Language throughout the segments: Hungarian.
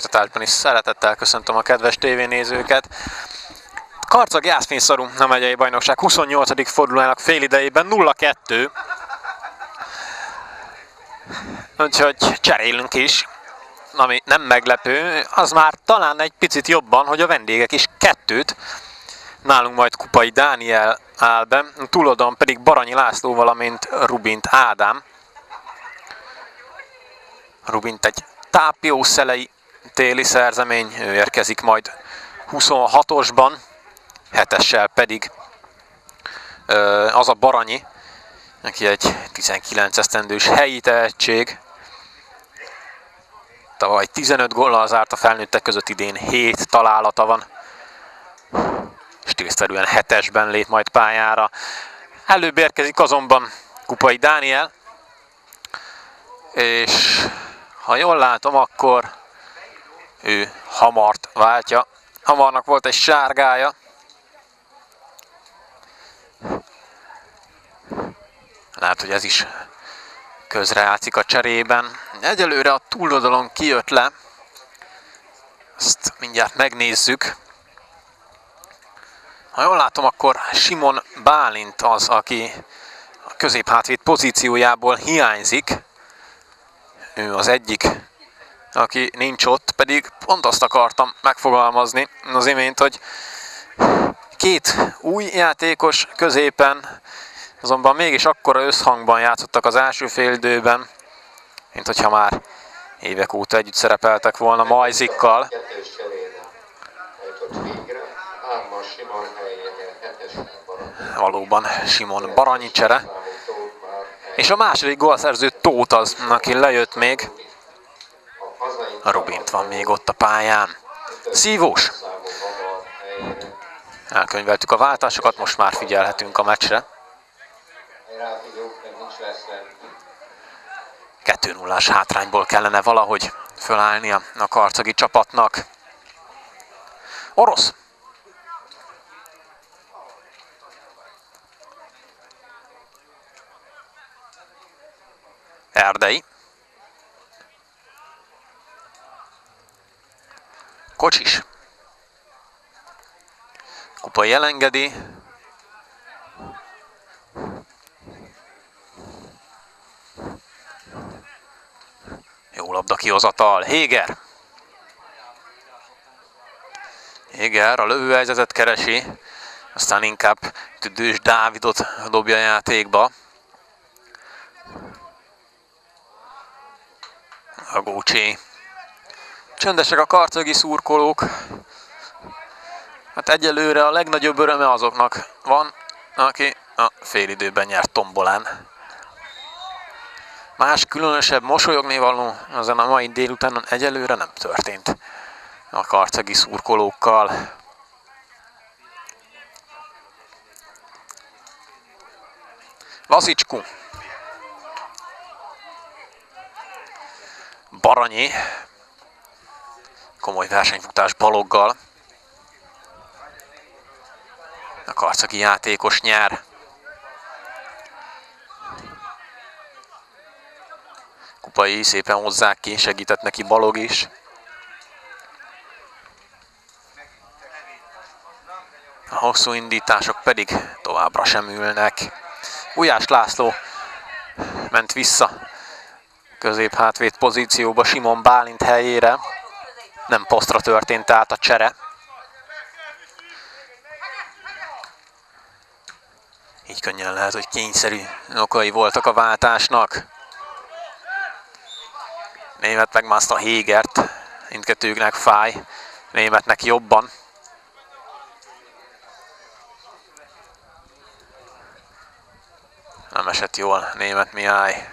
Folytatásban is szeretettel köszöntöm a kedves tévénézőket. Karcag Jászfényszarú a megyei bajnokság 28. fordulójának félidejében 0-2. Úgyhogy cserélünk is, ami nem meglepő. Az már talán egy picit jobban, hogy a vendégek is kettőt. Nálunk majd Kupai Dániel áll be, túlodon pedig Baranyi László, valamint Rubint Ádám. Rubint egy tápiószelei téli szerzemény, ő érkezik majd 26-osban, 7-essel pedig az a Baranyi, aki egy 19 esztendős helyi tehetség. Tavaly 15 góllal zárt a felnőttek között idén 7 találata van. Stílszerűen 7-esben lép majd pályára. Előbb érkezik azonban Kupai Dániel, és ha jól látom, akkor ő Hamart váltja. Hamarnak volt egy sárgája. Lehet, hogy ez is közrejátszik a cserében. Egyelőre a túloldalon kijött le. Ezt mindjárt megnézzük. Ha jól látom, akkor Simon Bálint az, aki a középhátvéd pozíciójából hiányzik. Ő az egyik aki nincs ott, pedig pont azt akartam megfogalmazni az imént, hogy két új játékos középen, azonban mégis akkora összhangban játszottak az első félidőben, mint hogyha már évek óta együtt szerepeltek volna Majzikkal. Valóban Simon Baranyi csere. És a második gólszerző Tóth az, aki lejött még, a Robint van még ott a pályán. Szívós. Elkönyveltük a váltásokat, most már figyelhetünk a meccsre. 2 0 hátrányból kellene valahogy fölállnia a karcagi csapatnak. Orosz. Erdei. Kocsis. Kupa jelengedi. Jó labda kihozatal. Héger. Héger a lövőhelyzetet keresi. Aztán inkább Tüdős Dávidot dobja a játékba. A Gócsi Csöndesek a karcagi szurkolók. Hát egyelőre a legnagyobb öröme azoknak van, aki a félidőben nyert tombolán. Más különösebb mosolyogni való ezen a mai délutánon egyelőre nem történt a karcagi szurkolókkal. Lazicskú. Baranyi komoly versenyfutás baloggal. A karcagi játékos nyer. Kupai szépen hozzák ki, segített neki balog is. A hosszú indítások pedig továbbra sem ülnek. Ujás László ment vissza középhátvéd pozícióba Simon Bálint helyére nem posztra történt át a csere. Így könnyen lehet, hogy kényszerű okai voltak a váltásnak. Német megmászta Hégert, mindkettőjüknek fáj, németnek jobban. Nem esett jól német Mihály.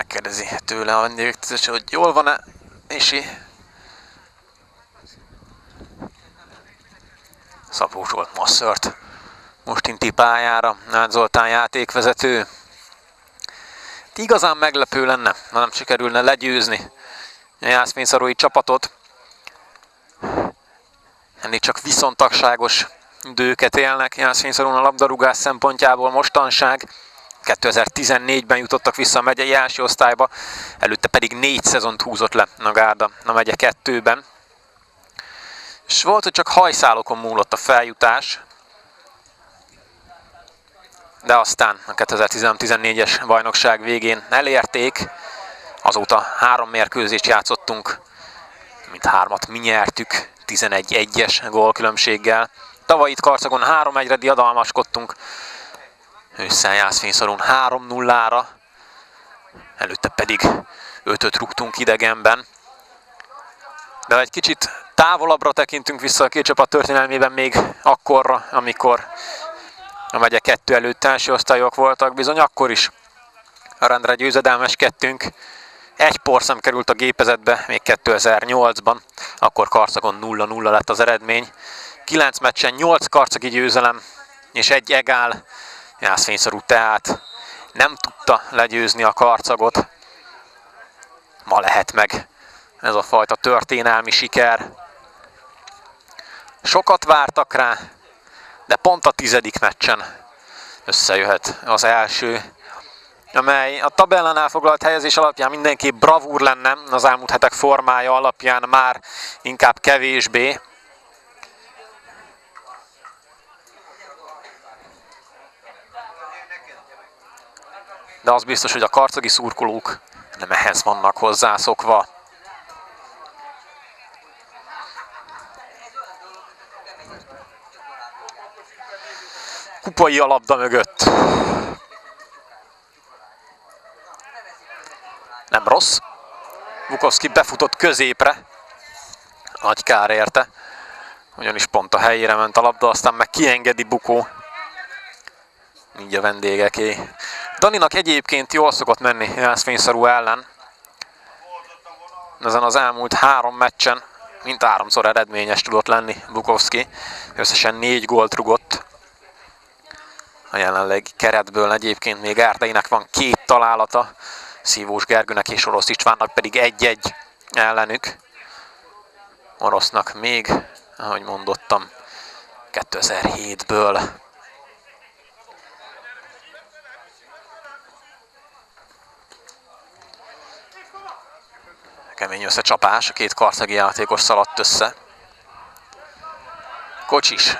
Megkérdezi tőle a vendégtől, hogy jól van-e, Isi? Szabó Zsolt Masszört most inti pályára, Nád Zoltán játékvezető. Igazán meglepő lenne, ha nem sikerülne legyőzni a Jászfényszarói csapatot. Ennél csak viszontagságos időket élnek Jászfényszarón a labdarúgás szempontjából mostanság. 2014-ben jutottak vissza a megyei első osztályba, előtte pedig négy szezont húzott le a Gárda a megye kettőben. És volt, hogy csak hajszálokon múlott a feljutás, de aztán a 2013-14-es bajnokság végén elérték, azóta három mérkőzést játszottunk, mint hármat mi nyertük, 11-1-es gólkülönbséggel. Tavaly itt Karcagon 3-1-re diadalmaskodtunk, ősszel Jászfényszoron 3-0-ra, előtte pedig 5-öt rúgtunk idegenben. De egy kicsit távolabbra tekintünk vissza a két csapat történelmében még akkorra, amikor a megye kettő előtt első osztályok voltak, bizony akkor is a rendre győzedelmeskedtünk. Egy porszem került a gépezetbe még 2008-ban, akkor Karcagon 0-0 lett az eredmény. 9 meccsen 8 karcagi győzelem és egy egál Jászfényszorú tehát nem tudta legyőzni a karcagot. Ma lehet meg ez a fajta történelmi siker. Sokat vártak rá, de pont a tizedik meccsen összejöhet az első, amely a tabellánál foglalt helyezés alapján mindenképp bravúr lenne, az elmúlt hetek formája alapján már inkább kevésbé. De az biztos, hogy a karcagi szurkolók nem ehhez vannak hozzászokva. kupai alapda mögött. Nem rossz. Bukowski befutott középre. Nagy kár érte. Ugyanis pont a helyére ment a labda, aztán meg kiengedi Bukó. Így a vendégeké. Daninak egyébként jól szokott menni Jászfényszarú ellen. Ezen az elmúlt három meccsen mint háromszor eredményes tudott lenni Bukowski. Összesen négy gólt rugott a jelenlegi keretből egyébként még Árdainak van két találata, Szívós Gergőnek és Orosz Istvánnak pedig egy-egy ellenük. Orosznak még, ahogy mondottam, 2007-ből. Kemény összecsapás, a két kartagi játékos szaladt össze. Kocsis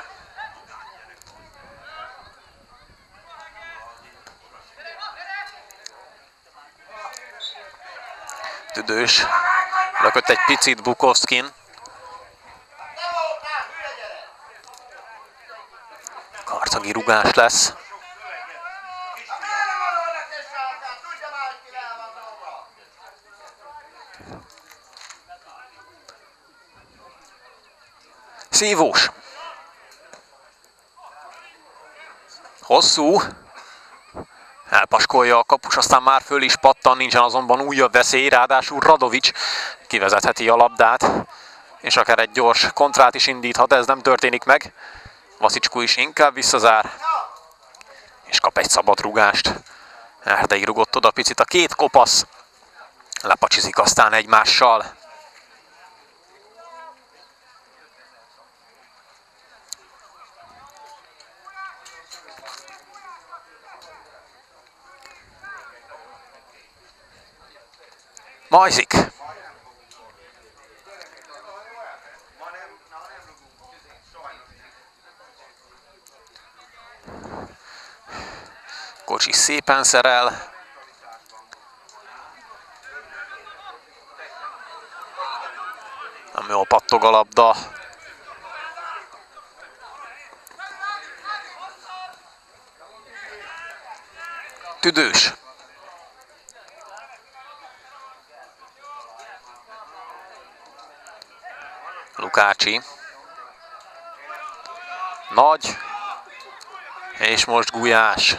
tüdős. Lökött egy picit Bukowskin. Karcagi rugás lesz. Szívós. Hosszú. Elpaskolja a kapus, aztán már föl is pattan, nincsen azonban újabb veszély, ráadásul Radovics kivezetheti a labdát, és akár egy gyors kontrát is indíthat, ez nem történik meg. Vasicskó is inkább visszazár, és kap egy szabad rugást. Erdei rugott oda picit a két kopasz, lepacsizik aztán egymással. Majzik. Kocsi szépen szerel. Nem jól pattog a labda. tüdős. Lukácsi. Nagy. És most Gulyás.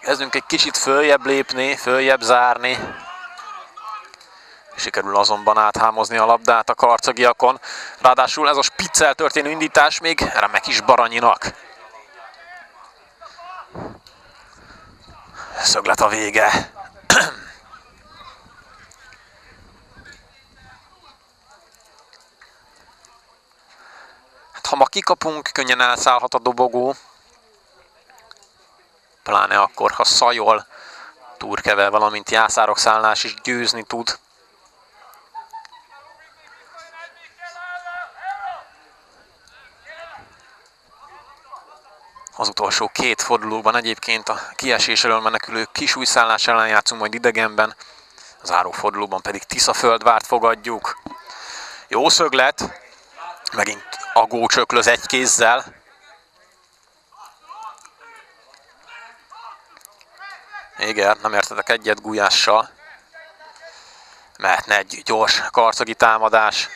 Kezdünk egy kicsit följebb lépni, följebb zárni. Sikerül azonban áthámozni a labdát a karcagiakon. Ráadásul ez a spiccel történő indítás még remek is Baranyinak. Szöglet a vége. Ha ma kikapunk, könnyen elszállhat a dobogó. Pláne akkor, ha Szajol, Turkevel, valamint Jászárok szállás is győzni tud. az utolsó két fordulóban egyébként a kiesés elől menekülő kisújszállás ellen játszunk majd idegenben, az fordulóban pedig Tiszaföldvárt fogadjuk. Jó szöglet, megint Agó csöklöz egy kézzel. Igen, nem értetek egyet Gulyással. Mehetne egy gyors karcagi támadás.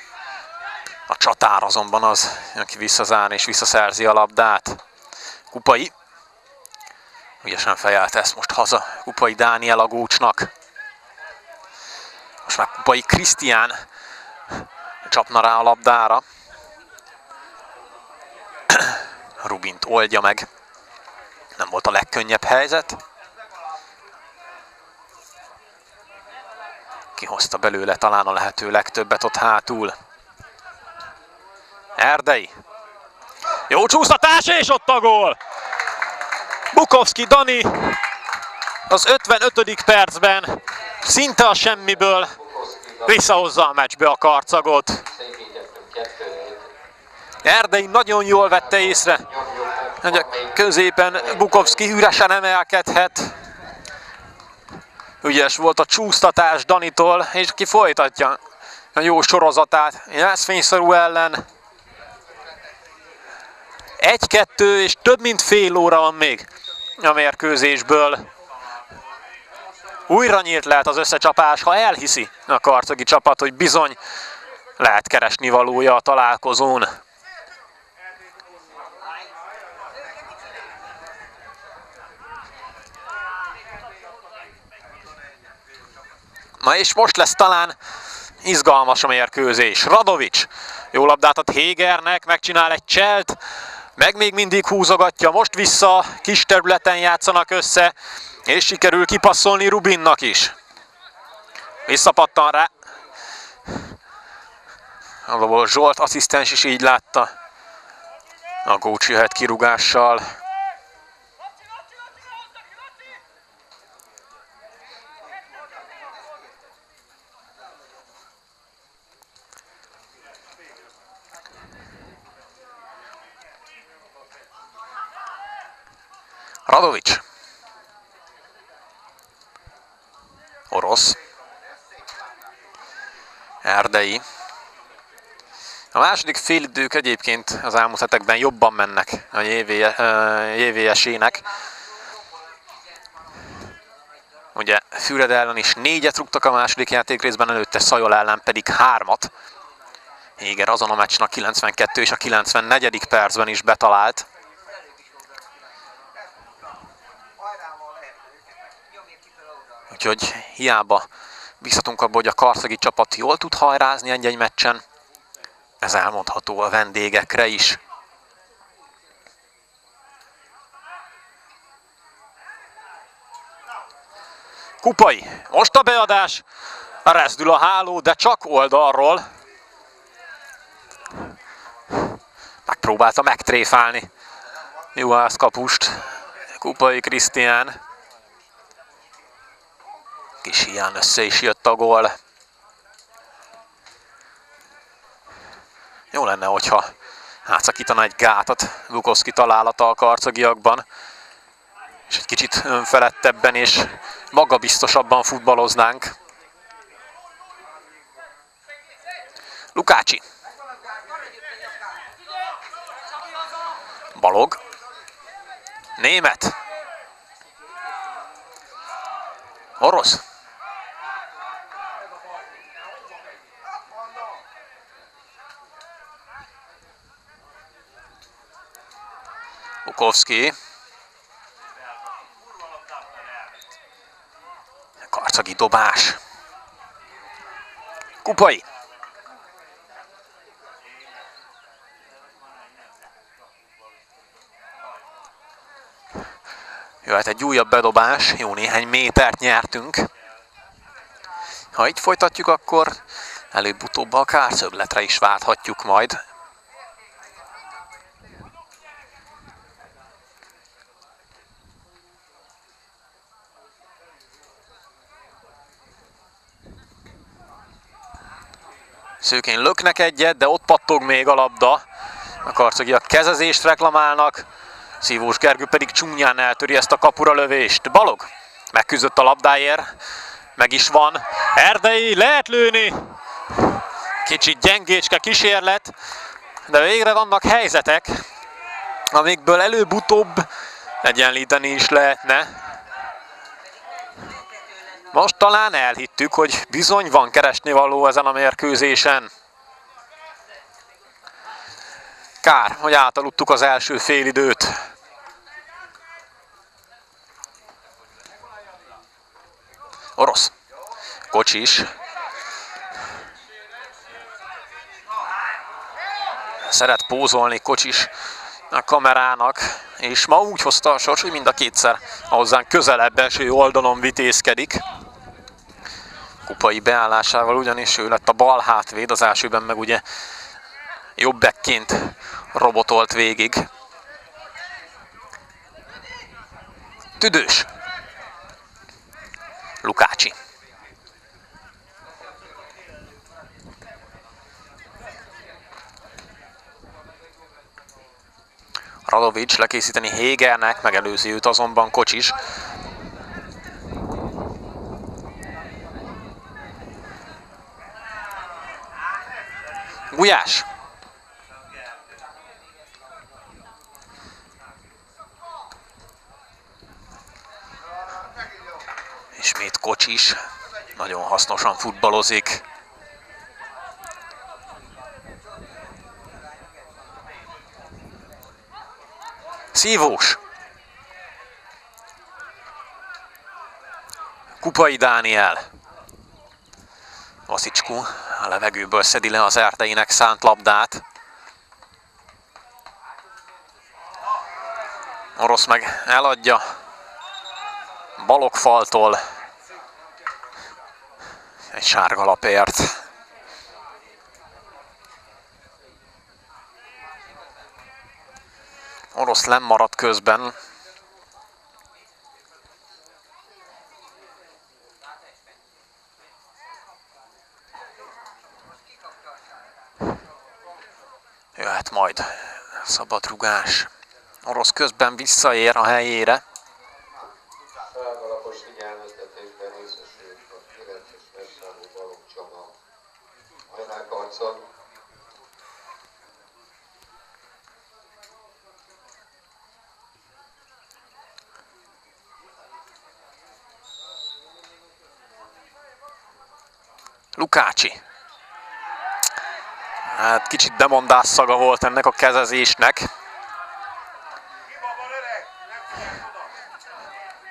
A csatár azonban az, aki visszazár és visszaszerzi a labdát. Kupai. Ügyesen fejelt ezt most haza Kupai Dániel a gócsnak. Most már Kupai Krisztián csapna rá a labdára. Rubint oldja meg. Nem volt a legkönnyebb helyzet. Kihozta belőle talán a lehető legtöbbet ott hátul. Erdei jó csúsztatás, és ott a gól! Bukowski Dani az 55. percben szinte a semmiből visszahozza a meccsbe a karcagot. Erdei nagyon jól vette észre, hogy a középen Bukowski üresen emelkedhet. Ügyes volt a csúsztatás Danitól, és ki folytatja a jó sorozatát. Jászfényszorú ellen egy-kettő és több mint fél óra van még a mérkőzésből. Újra nyílt lehet az összecsapás, ha elhiszi a karcagi csapat, hogy bizony lehet keresni valója a találkozón. Na és most lesz talán izgalmas a mérkőzés. Radovics jó labdát ad Hégernek, megcsinál egy cselt, meg még mindig húzogatja, most vissza, kis területen játszanak össze, és sikerül kipasszolni Rubinnak is. Visszapattan rá. Alapból Zsolt asszisztens is így látta. A Gócs jöhet kirugással. Radovics. Orosz. Erdei. A második félidők egyébként az elmúlt hetekben jobban mennek a JVS-ének. Ugye Füred ellen is négyet rúgtak a második játék részben, előtte Szajol ellen pedig hármat. Éger azon a meccsen a 92 és a 94. percben is betalált. Úgyhogy hiába bízhatunk abba, hogy a karszagi csapat jól tud hajrázni egy-egy meccsen. Ez elmondható a vendégekre is. Kupai, most a beadás, rezdül a háló, de csak oldalról. Megpróbálta megtréfálni Juhász kapust, Kupai Krisztián kis hián össze is jött a gól. Jó lenne, hogyha átszakítana egy gátat Bukowski találata a karcagiakban, és egy kicsit önfelettebben és magabiztosabban futballoznánk. Lukácsi. Balog. Német. Bukowski. Karcagi dobás. Kupai. Jöhet egy újabb bedobás, jó néhány métert nyertünk. Ha így folytatjuk, akkor előbb-utóbb a kárszögletre is válthatjuk majd. Szőkén löknek egyet, de ott pattog még a labda. A karcogiak kezezést reklamálnak. Szívós Gergő pedig csúnyán eltöri ezt a kapura lövést. Balog megküzdött a labdáért. Meg is van. Erdei lehet lőni. Kicsit gyengécske kísérlet, de végre vannak helyzetek, amikből előbb-utóbb egyenlíteni is lehetne. Most talán elhittük, hogy bizony van keresni való ezen a mérkőzésen. Kár, hogy átaludtuk az első félidőt. Orosz. Kocsis. Szeret pózolni Kocsis a kamerának, és ma úgy hozta a sors, hogy mind a kétszer hozzánk közelebb eső oldalon vitézkedik. Kupai beállásával ugyanis ő lett a bal hátvéd, az elsőben meg ugye jobbekként robotolt végig. Tüdős. Lukácsi. Radovics lekészíteni Hégernek, megelőzi őt azonban Kocsis. Gulyás. Ismét Kocsis. Nagyon hasznosan futballozik. Szívós. Kupai Dániel. Vasicskú a levegőből szedi le az erdeinek szánt labdát. Orosz meg eladja balokfaltól egy sárga lapért. Orosz lemaradt közben. Jöhet majd szabad rugás. Orosz közben visszaér a helyére. Demondás szaga volt ennek a kezezésnek.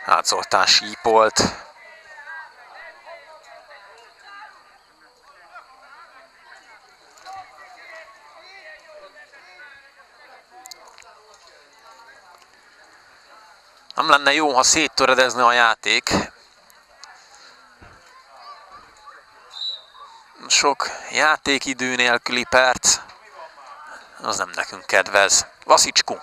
Hát Zoltán sípolt. Nem lenne jó, ha széttöredezne a játék, sok játékidő nélküli perc, az nem nekünk kedvez. Vasicskú.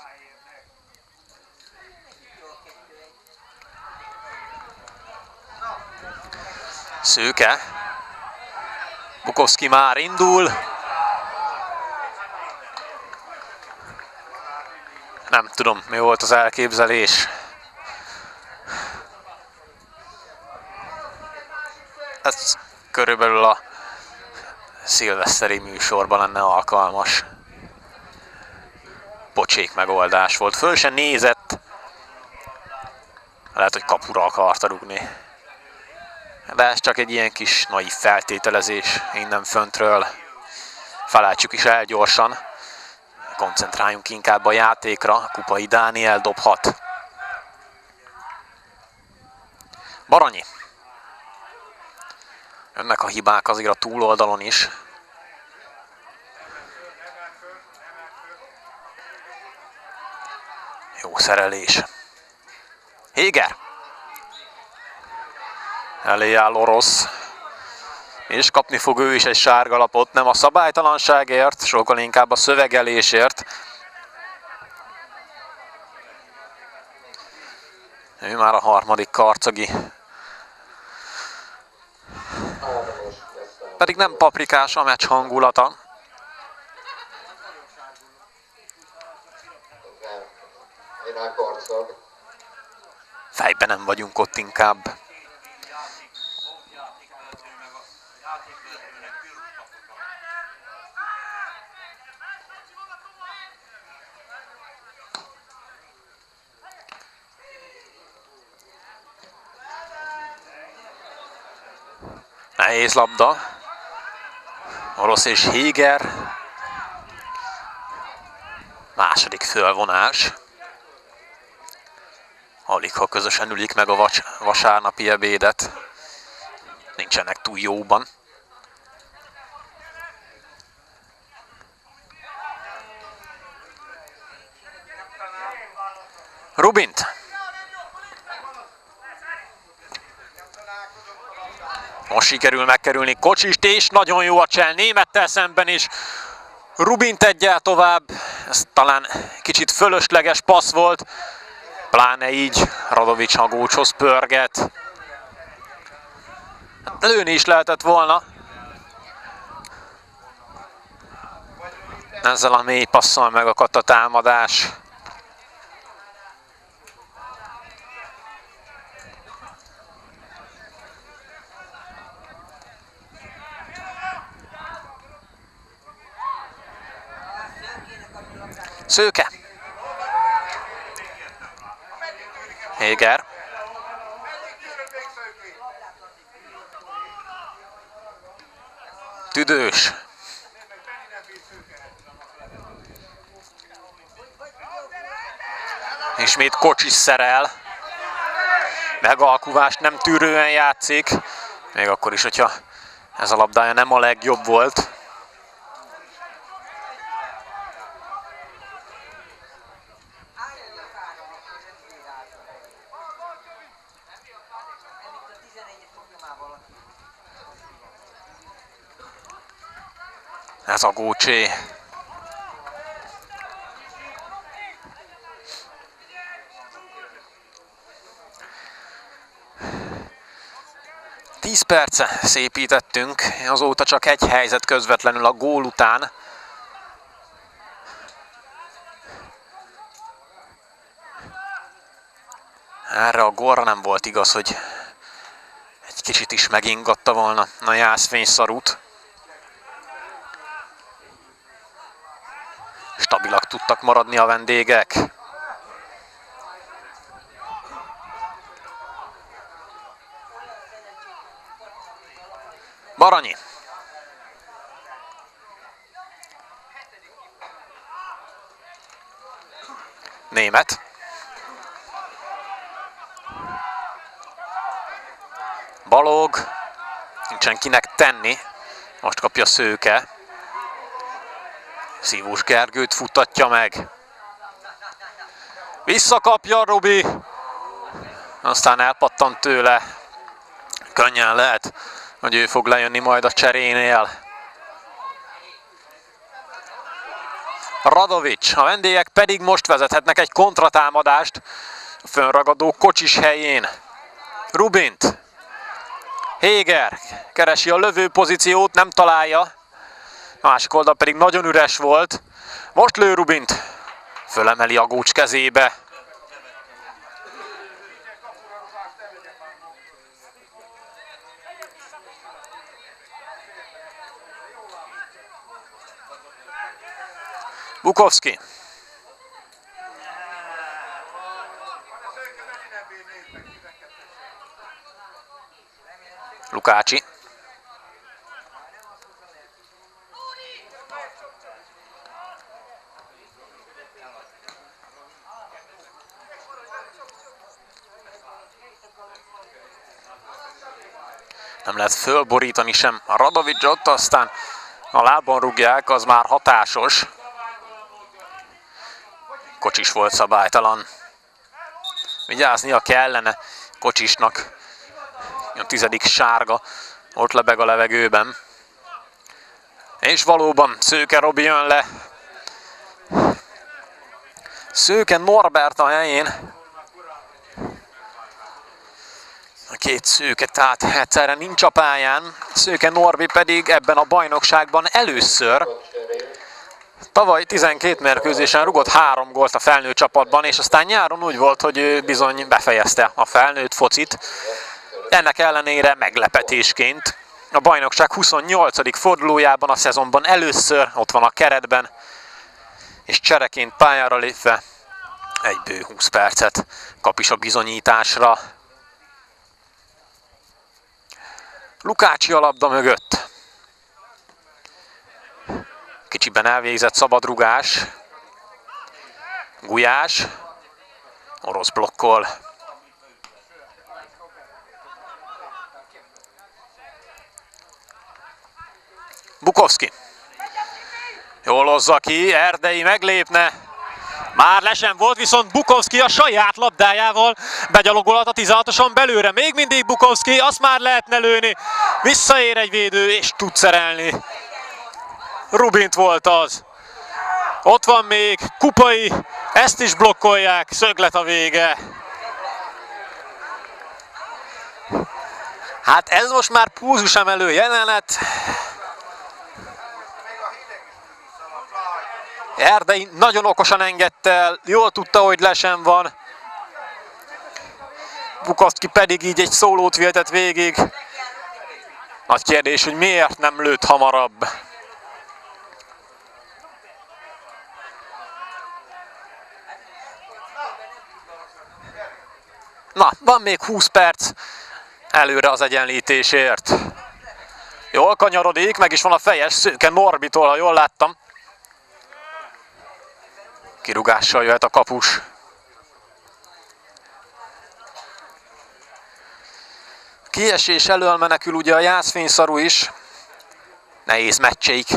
Szőke. Bukowski már indul. Nem tudom, mi volt az elképzelés. Ez körülbelül a szilveszteri műsorban lenne alkalmas. Pocsék megoldás volt. Föl sem nézett. Lehet, hogy kapura akarta rugni. De ez csak egy ilyen kis naív feltételezés innen föntről. Felálltsuk is el gyorsan. Koncentráljunk inkább a játékra. Kupai Dániel dobhat. Baranyi. Jönnek a hibák azért a túloldalon is. Jó szerelés. Héger. Elé áll orosz. És kapni fog ő is egy sárgalapot, nem a szabálytalanságért, sokkal inkább a szövegelésért. Ő már a harmadik karcagi. Pedig nem paprikás a meccs hangulata. Fejben nem vagyunk ott inkább. Nehéz labda. Orosz és Héger. Második fölvonás. Alig, ha közösen ülik meg a vas vasárnapi ebédet. Nincsenek túl jóban. Rubint. Most sikerül megkerülni Kocsist, és nagyon jó a csel némettel szemben is. Rubint egyel tovább, ez talán kicsit fölösleges passz volt, pláne így Radovics Hagócshoz pörget. Lőni is lehetett volna. Ezzel a mély passzal megakadt a támadás. Szőke. Héger. Tüdős. Ismét kocsis szerel. Megalkuvást nem tűrően játszik. Még akkor is, hogyha ez a labdája nem a legjobb volt. Ez a Gócsé. Tíz perce szépítettünk, azóta csak egy helyzet közvetlenül a gól után. Erre a gólra nem volt igaz, hogy egy kicsit is megingatta volna a jászfényszarút. stabilak tudtak maradni a vendégek. Baranyi. Német. Balog. Nincsen kinek tenni. Most kapja Szőke. Szívós Gergőt futatja meg. Visszakapja Robi. Aztán elpattant tőle. Könnyen lehet, hogy ő fog lejönni majd a cserénél. Radovics, a vendégek pedig most vezethetnek egy kontratámadást a fönragadó kocsis helyén. Rubint. Héger keresi a lövő pozíciót, nem találja. A másik oldal pedig nagyon üres volt. Most lő Rubint. Fölemeli a gúcs kezébe. Bukowski. Lukácsi. Lehet fölborítani sem Radovicsot, aztán a lábon rúgják, az már hatásos. Kocsis volt szabálytalan. Vigyáznia kellene Kocsisnak. A tizedik sárga ott lebeg a levegőben. És valóban Szőke Robi jön le. Szőke Norbert a helyén. Két szőke tehát egyszerre nincs a pályán. Szőke Norbi pedig ebben a bajnokságban először Tavaly 12 mérkőzésen rugott három gólt a felnőtt csapatban, és aztán nyáron úgy volt, hogy ő bizony befejezte a felnőtt focit. Ennek ellenére meglepetésként a bajnokság 28. fordulójában a szezonban először ott van a keretben, és csereként pályára lépve egy bő 20 percet kap is a bizonyításra. Lukácsi a labda mögött. Kicsiben elvégzett szabadrugás. Gulyás. Orosz blokkol. Bukowski. Jól hozza ki, Erdei meglépne. Már lesen volt, viszont Bukowski a saját labdájával begyalogolhat a 16-oson belőle. Még mindig Bukowski, azt már lehetne lőni. Visszaér egy védő, és tud szerelni. Rubint volt az. Ott van még Kupai, ezt is blokkolják, szöglet a vége. Hát ez most már púzusemelő jelenet. Erdei nagyon okosan engedte el, jól tudta, hogy lesen van. Bukowski pedig így egy szólót vihetett végig. Nagy kérdés, hogy miért nem lőtt hamarabb. Na, van még 20 perc előre az egyenlítésért. Jól kanyarodik, meg is van a fejes szőke Norbitól, ha jól láttam. Kirugással jöhet a kapus. Kiesés elől menekül ugye a jászfényszarú is. Nehéz meccseik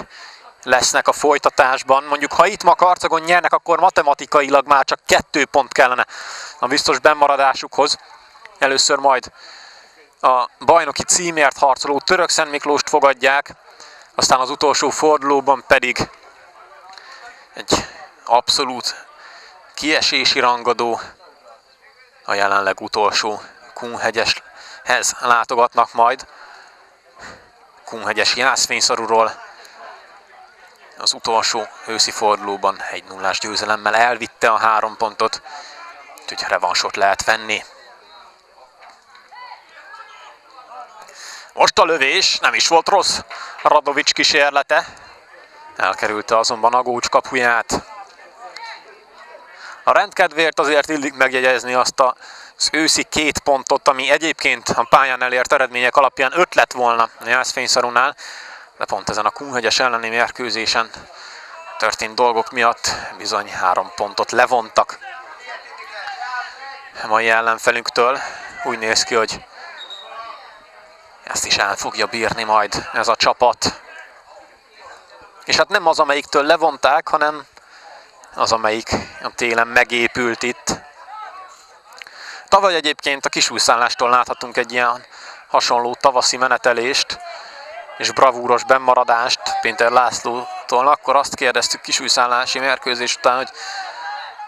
lesznek a folytatásban. Mondjuk, ha itt ma Karcagon nyernek, akkor matematikailag már csak kettő pont kellene a biztos bemaradásukhoz. Először majd a bajnoki címért harcoló Török Szent Miklóst fogadják, aztán az utolsó fordulóban pedig egy abszolút kiesési rangadó a jelenleg utolsó Kunhegyeshez látogatnak majd. Kunhegyes jászfényszarúról az utolsó őszi fordulóban egy nullás győzelemmel elvitte a három pontot, úgyhogy revansot lehet venni. Most a lövés nem is volt rossz Radovics kísérlete. Elkerülte azonban a Gócs kapuját. A rendkedvért azért illik megjegyezni azt az őszi két pontot, ami egyébként a pályán elért eredmények alapján öt lett volna a Jászfényszarunál, de pont ezen a Kunhegyes elleni mérkőzésen történt dolgok miatt bizony három pontot levontak a mai ellenfelünktől. Úgy néz ki, hogy ezt is el fogja bírni majd ez a csapat. És hát nem az, amelyiktől levonták, hanem az, amelyik a télen megépült itt. Tavaly egyébként a kisúszállástól láthatunk egy ilyen hasonló tavaszi menetelést, és bravúros bemaradást Péter Lászlótól, akkor azt kérdeztük kisújszállási mérkőzés után, hogy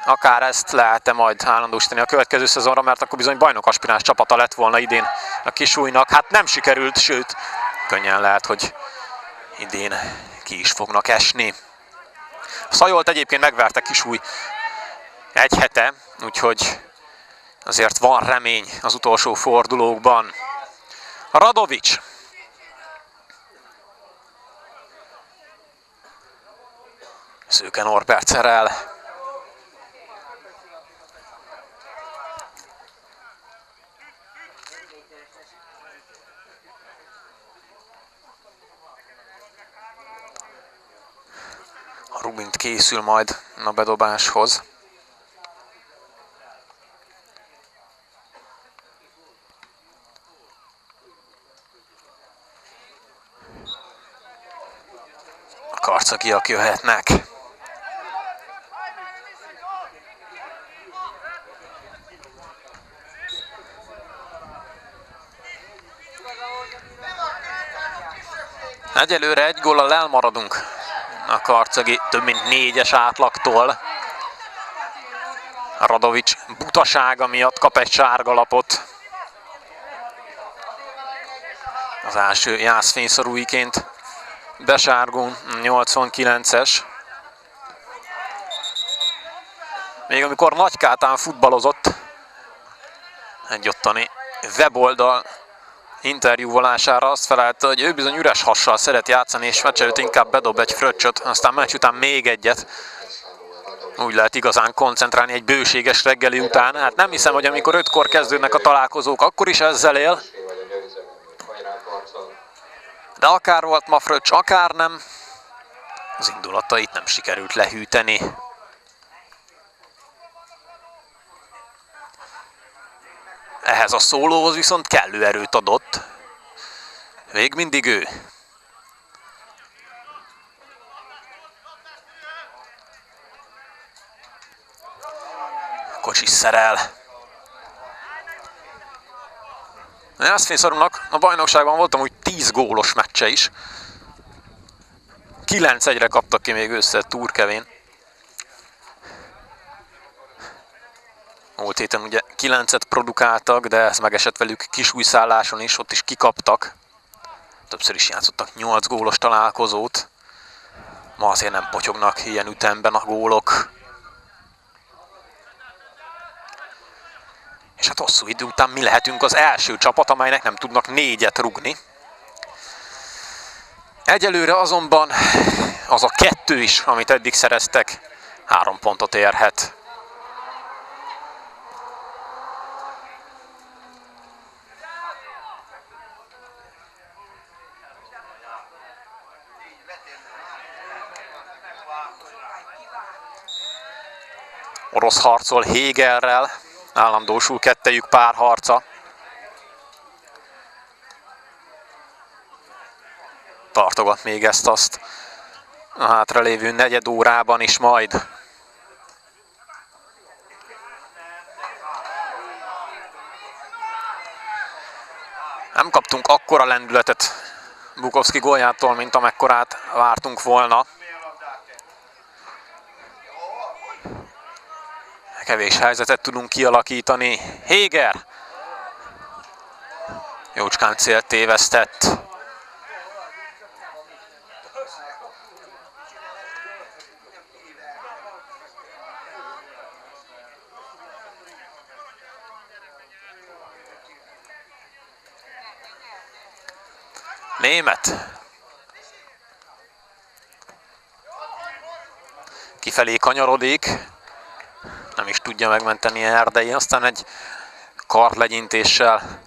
akár ezt lehet-e majd állandósítani a következő szezonra, mert akkor bizony bajnokaspiráns csapata lett volna idén a kisújnak. Hát nem sikerült, sőt, könnyen lehet, hogy idén ki is fognak esni. Szajolt egyébként megverte kisúj egy hete, úgyhogy azért van remény az utolsó fordulókban. Radovics Szőke Norbert Rubint készül majd a bedobáshoz. A karcagiak jöhetnek. Egyelőre egy góllal elmaradunk a karcagi több mint négyes átlagtól. Radovics butasága miatt kap egy sárgalapot. Az első jászfényszorúiként besárgón 89-es. Még amikor Nagykátán futballozott, egy ottani weboldal interjúvolására azt felelte, hogy ő bizony üres hassal szeret játszani, és meccs inkább bedob egy fröccsöt, aztán meccs után még egyet. Úgy lehet igazán koncentrálni egy bőséges reggeli után. Hát nem hiszem, hogy amikor ötkor kezdődnek a találkozók, akkor is ezzel él. De akár volt ma fröccs, akár nem, az indulatait nem sikerült lehűteni. Ehhez a szólóhoz viszont kellő erőt adott. Még mindig ő. Kocsis szerel. Jászfényszorúnak a bajnokságban voltam úgy 10 gólos meccse is. 9-1-re kaptak ki még össze Turkevén. Múlt héten ugye 9-et produkáltak, de ez megesett velük kisújszálláson is, ott is kikaptak. Többször is játszottak 8 gólos találkozót. Ma azért nem potyognak ilyen ütemben a gólok. És hát hosszú idő után mi lehetünk az első csapat, amelynek nem tudnak négyet rugni. Egyelőre azonban az a kettő is, amit eddig szereztek, három pontot érhet. Orosz harcol Hegelrel, állandósul kettejük párharca. Tartogat még ezt-azt a hátralévő negyed órában is majd. Nem kaptunk akkora lendületet Bukowski góljától, mint amekkorát vártunk volna. Kevés helyzetet tudunk kialakítani. Héger! Jócskán célt tévesztett. Német. Kifelé kanyarodik is tudja megmenteni Erdei, aztán egy kartlegyintéssel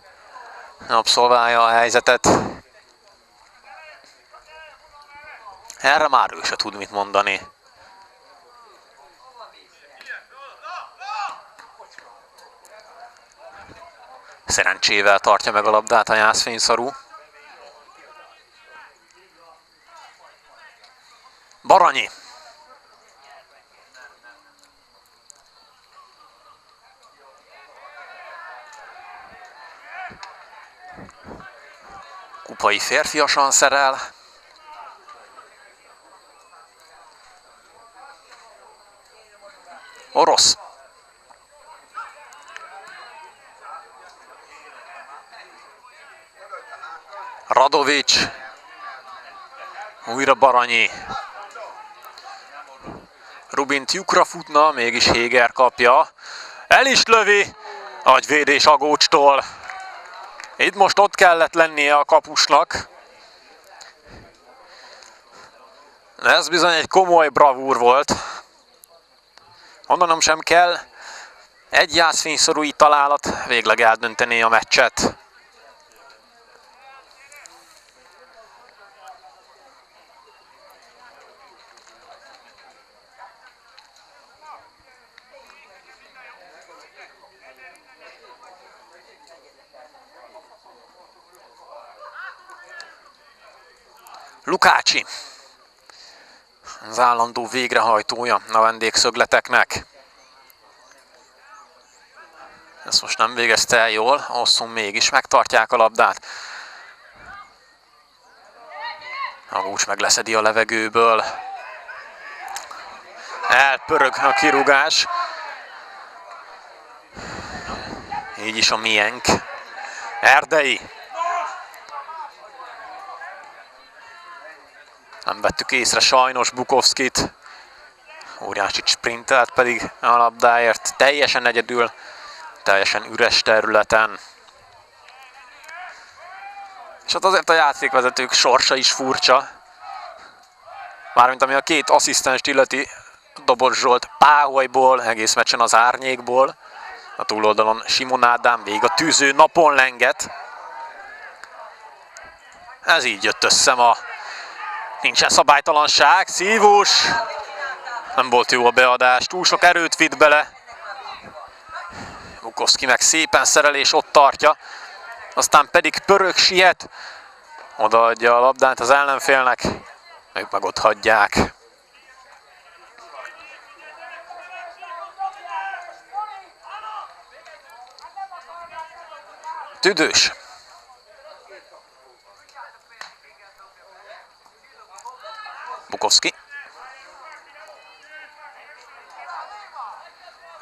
abszolválja a helyzetet. Erre már ő se tud mit mondani. Szerencsével tartja meg a labdát a jászfényszarú. Baranyi Kupai férfiasan szerel. Orosz. Radovics. Újra Baranyi. Rubint lyukra futna, mégis Héger kapja. El is lövi. Agyvédés Agócstól. Itt most ott kellett lennie a kapusnak. Ez bizony egy komoly bravúr volt. Mondanom sem kell, egy jászfényszorúi találat végleg eldöntené a meccset. Lukácsi. az állandó végrehajtója a vendégszögleteknek. Ezt most nem végezte el jól, Osszum mégis megtartják a labdát. Agúcs meg leszedi a levegőből. Elpörög a kirúgás. Így is a miénk. Erdei. Nem vettük észre sajnos Bukovskit. Óriási sprintelt pedig a labdáért. Teljesen egyedül, teljesen üres területen. És hát azért a játékvezetők sorsa is furcsa. Mármint ami a két asszisztenst illeti, Dobos Zsolt Páholyból, egész meccsen az árnyékból. A túloldalon Simon Ádám végig a tűző napon lenget. Ez így jött össze ma. Nincsen szabálytalanság, szívós. Nem volt jó a beadás, túl sok erőt vitt bele. Bukovszki meg szépen szerelés ott tartja. Aztán pedig pörög siet. Odaadja a labdát az ellenfélnek. Ők meg ott hagyják. Tüdős. Bukowski.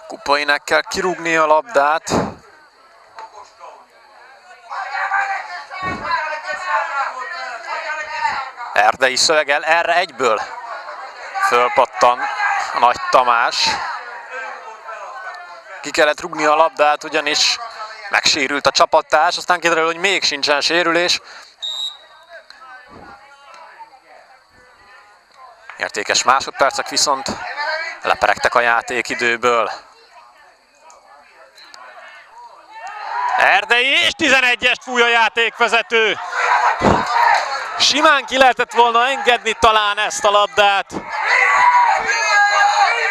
Kupainek kell kirúgni a labdát. Erdei szövegel erre egyből. Fölpattan Nagy Tamás. Ki kellett rugni a labdát, ugyanis megsérült a csapattárs, aztán kiderül, hogy még sincsen sérülés. Értékes másodpercek viszont leperegtek a játékidőből. Erdei és 11-est fúj a játékvezető. Simán ki lehetett volna engedni talán ezt a labdát.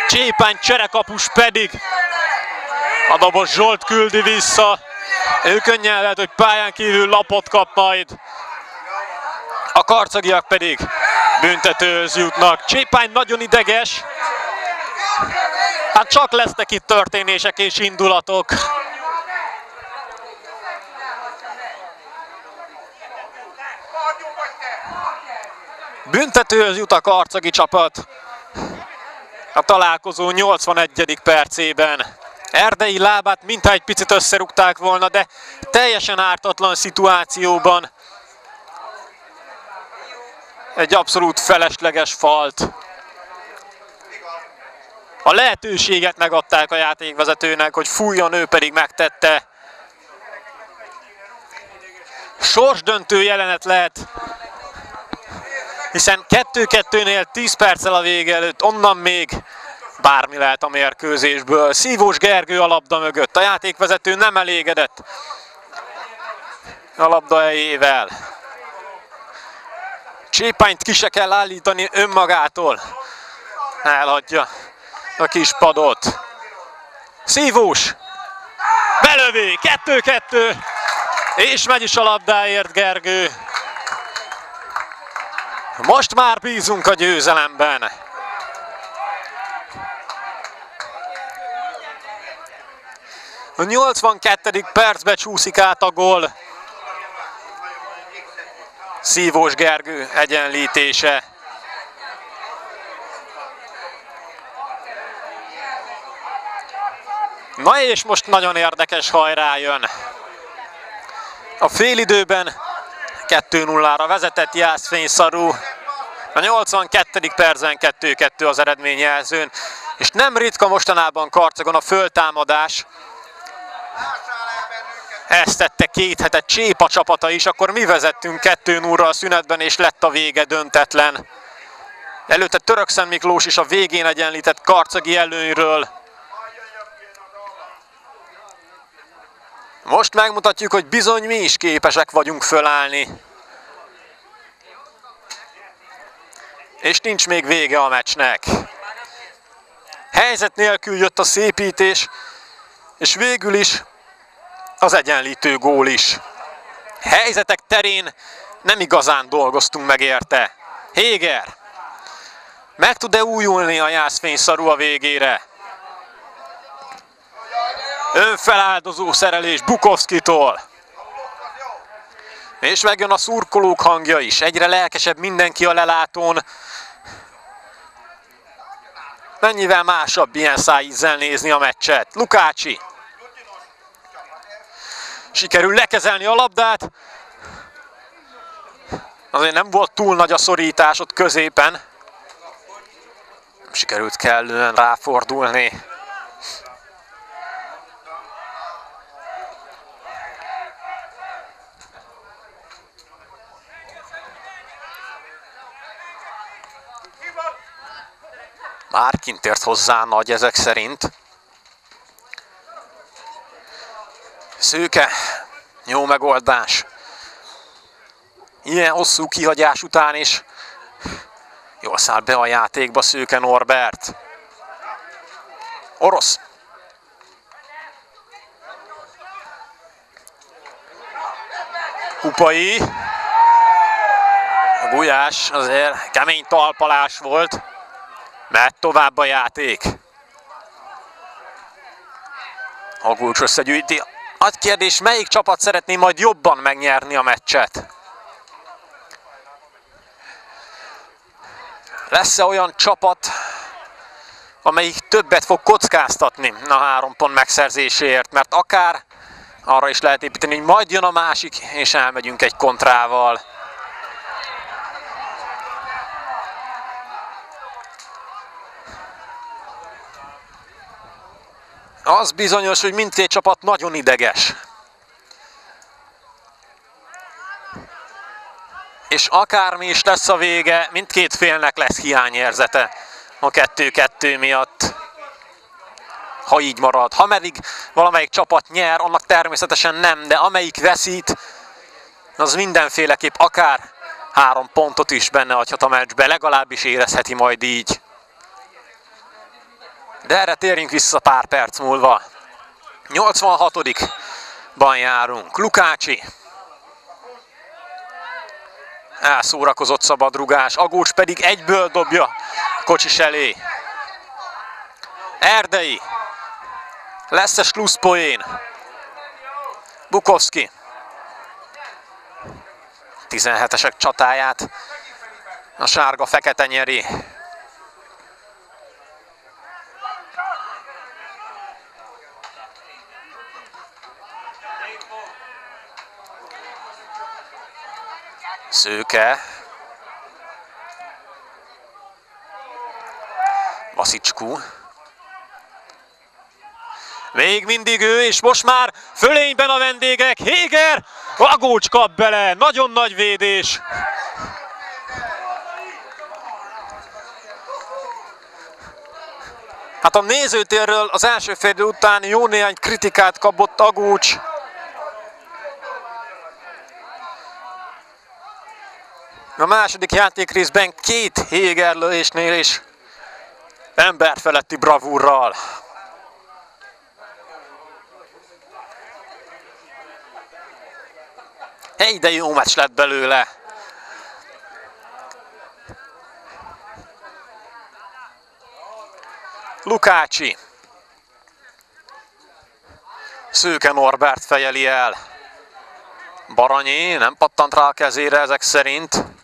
Csépány cserekapus pedig a dobos Zsolt küldi vissza. Ő könnyen lehet, hogy pályán kívül lapot kap majd. A karcagiak pedig büntetőhöz jutnak. Csépány nagyon ideges. Hát csak lesznek itt történések és indulatok. Büntetőhöz jut a karcagi csapat. A találkozó 81. percében. Erdei lábát mintha egy picit összerúgták volna, de teljesen ártatlan szituációban. Egy abszolút felesleges falt. A lehetőséget megadták a játékvezetőnek, hogy fújjon, ő pedig megtette. Sorsdöntő jelenet lehet, hiszen 2-2-nél 10 perccel a vége előtt, onnan még bármi lehet a mérkőzésből. Szívós Gergő a labda mögött, a játékvezető nem elégedett a labda helyével. Csépányt ki se kell állítani önmagától. Elhagyja a kis padot. Szívós! Belövi! 2-2! És megy is a labdáért Gergő. Most már bízunk a győzelemben. A 82. percbe csúszik át a gól. Szívós Gergő egyenlítése. Na és most nagyon érdekes hajrá jön. A félidőben 2-0-ra vezetett Jászfényszarú. A 82. percen 2-2 az eredményjelzőn. És nem ritka mostanában Karcagon a föltámadás. Ezt tette két hetet Csépa csapata is, akkor mi vezettünk 2 0 a szünetben, és lett a vége döntetlen. Előtte Törökszent Miklós is a végén egyenlített karcagi előnyről. Most megmutatjuk, hogy bizony mi is képesek vagyunk fölállni. És nincs még vége a meccsnek. Helyzet nélkül jött a szépítés, és végül is az egyenlítő gól is. Helyzetek terén nem igazán dolgoztunk meg érte. Héger. Meg tud-e újulni a jászfényszarú a végére? Önfeláldozó szerelés Bukovszkitól. És megjön a szurkolók hangja is. Egyre lelkesebb mindenki a lelátón. Mennyivel másabb ilyen szájízzel nézni a meccset. Lukácsi. Sikerül lekezelni a labdát. Azért nem volt túl nagy a szorítás ott középen. Sikerült kellően ráfordulni. Már kint ért hozzá nagy ezek szerint. Szőke, jó megoldás. Ilyen hosszú kihagyás után is jól száll be a játékba Szőke Norbert. Orosz. Kupai. A gulyás azért kemény talpalás volt. Mert tovább a játék. A gulcs összegyűjti. Nagy kérdés, melyik csapat szeretné majd jobban megnyerni a meccset? Lesz-e olyan csapat, amelyik többet fog kockáztatni a három pont megszerzéséért? Mert akár arra is lehet építeni, hogy majd jön a másik, és elmegyünk egy kontrával. Az bizonyos, hogy mindkét csapat nagyon ideges. És akármi is lesz a vége, mindkét félnek lesz hiányérzete a kettő-kettő miatt. Ha így marad. Ha pedig valamelyik csapat nyer, annak természetesen nem, de amelyik veszít, az mindenféleképp akár három pontot is benne adhat a meccsbe, legalábbis érezheti majd így. De erre térjünk vissza pár perc múlva. 86-ban járunk. Lukácsi. Elszórakozott szabadrugás. Agócs pedig egyből dobja kocsis elé. Erdei. Lesz-e slusszpoén? Bukowski. 17-esek csatáját a sárga-fekete nyeri. Szőke. Vasicskú. Még mindig ő, és most már fölényben a vendégek. Héger, Agócs kap bele, nagyon nagy védés. Hát a nézőtérről az első félidő után jó néhány kritikát kapott Agócs. A második játékrészben két hégerlőésnél is emberfeletti bravúrral. Egy de jó meccs lett belőle. Lukácsi. Szőke Norbert fejeli el. Baranyi nem pattant rá a kezére ezek szerint.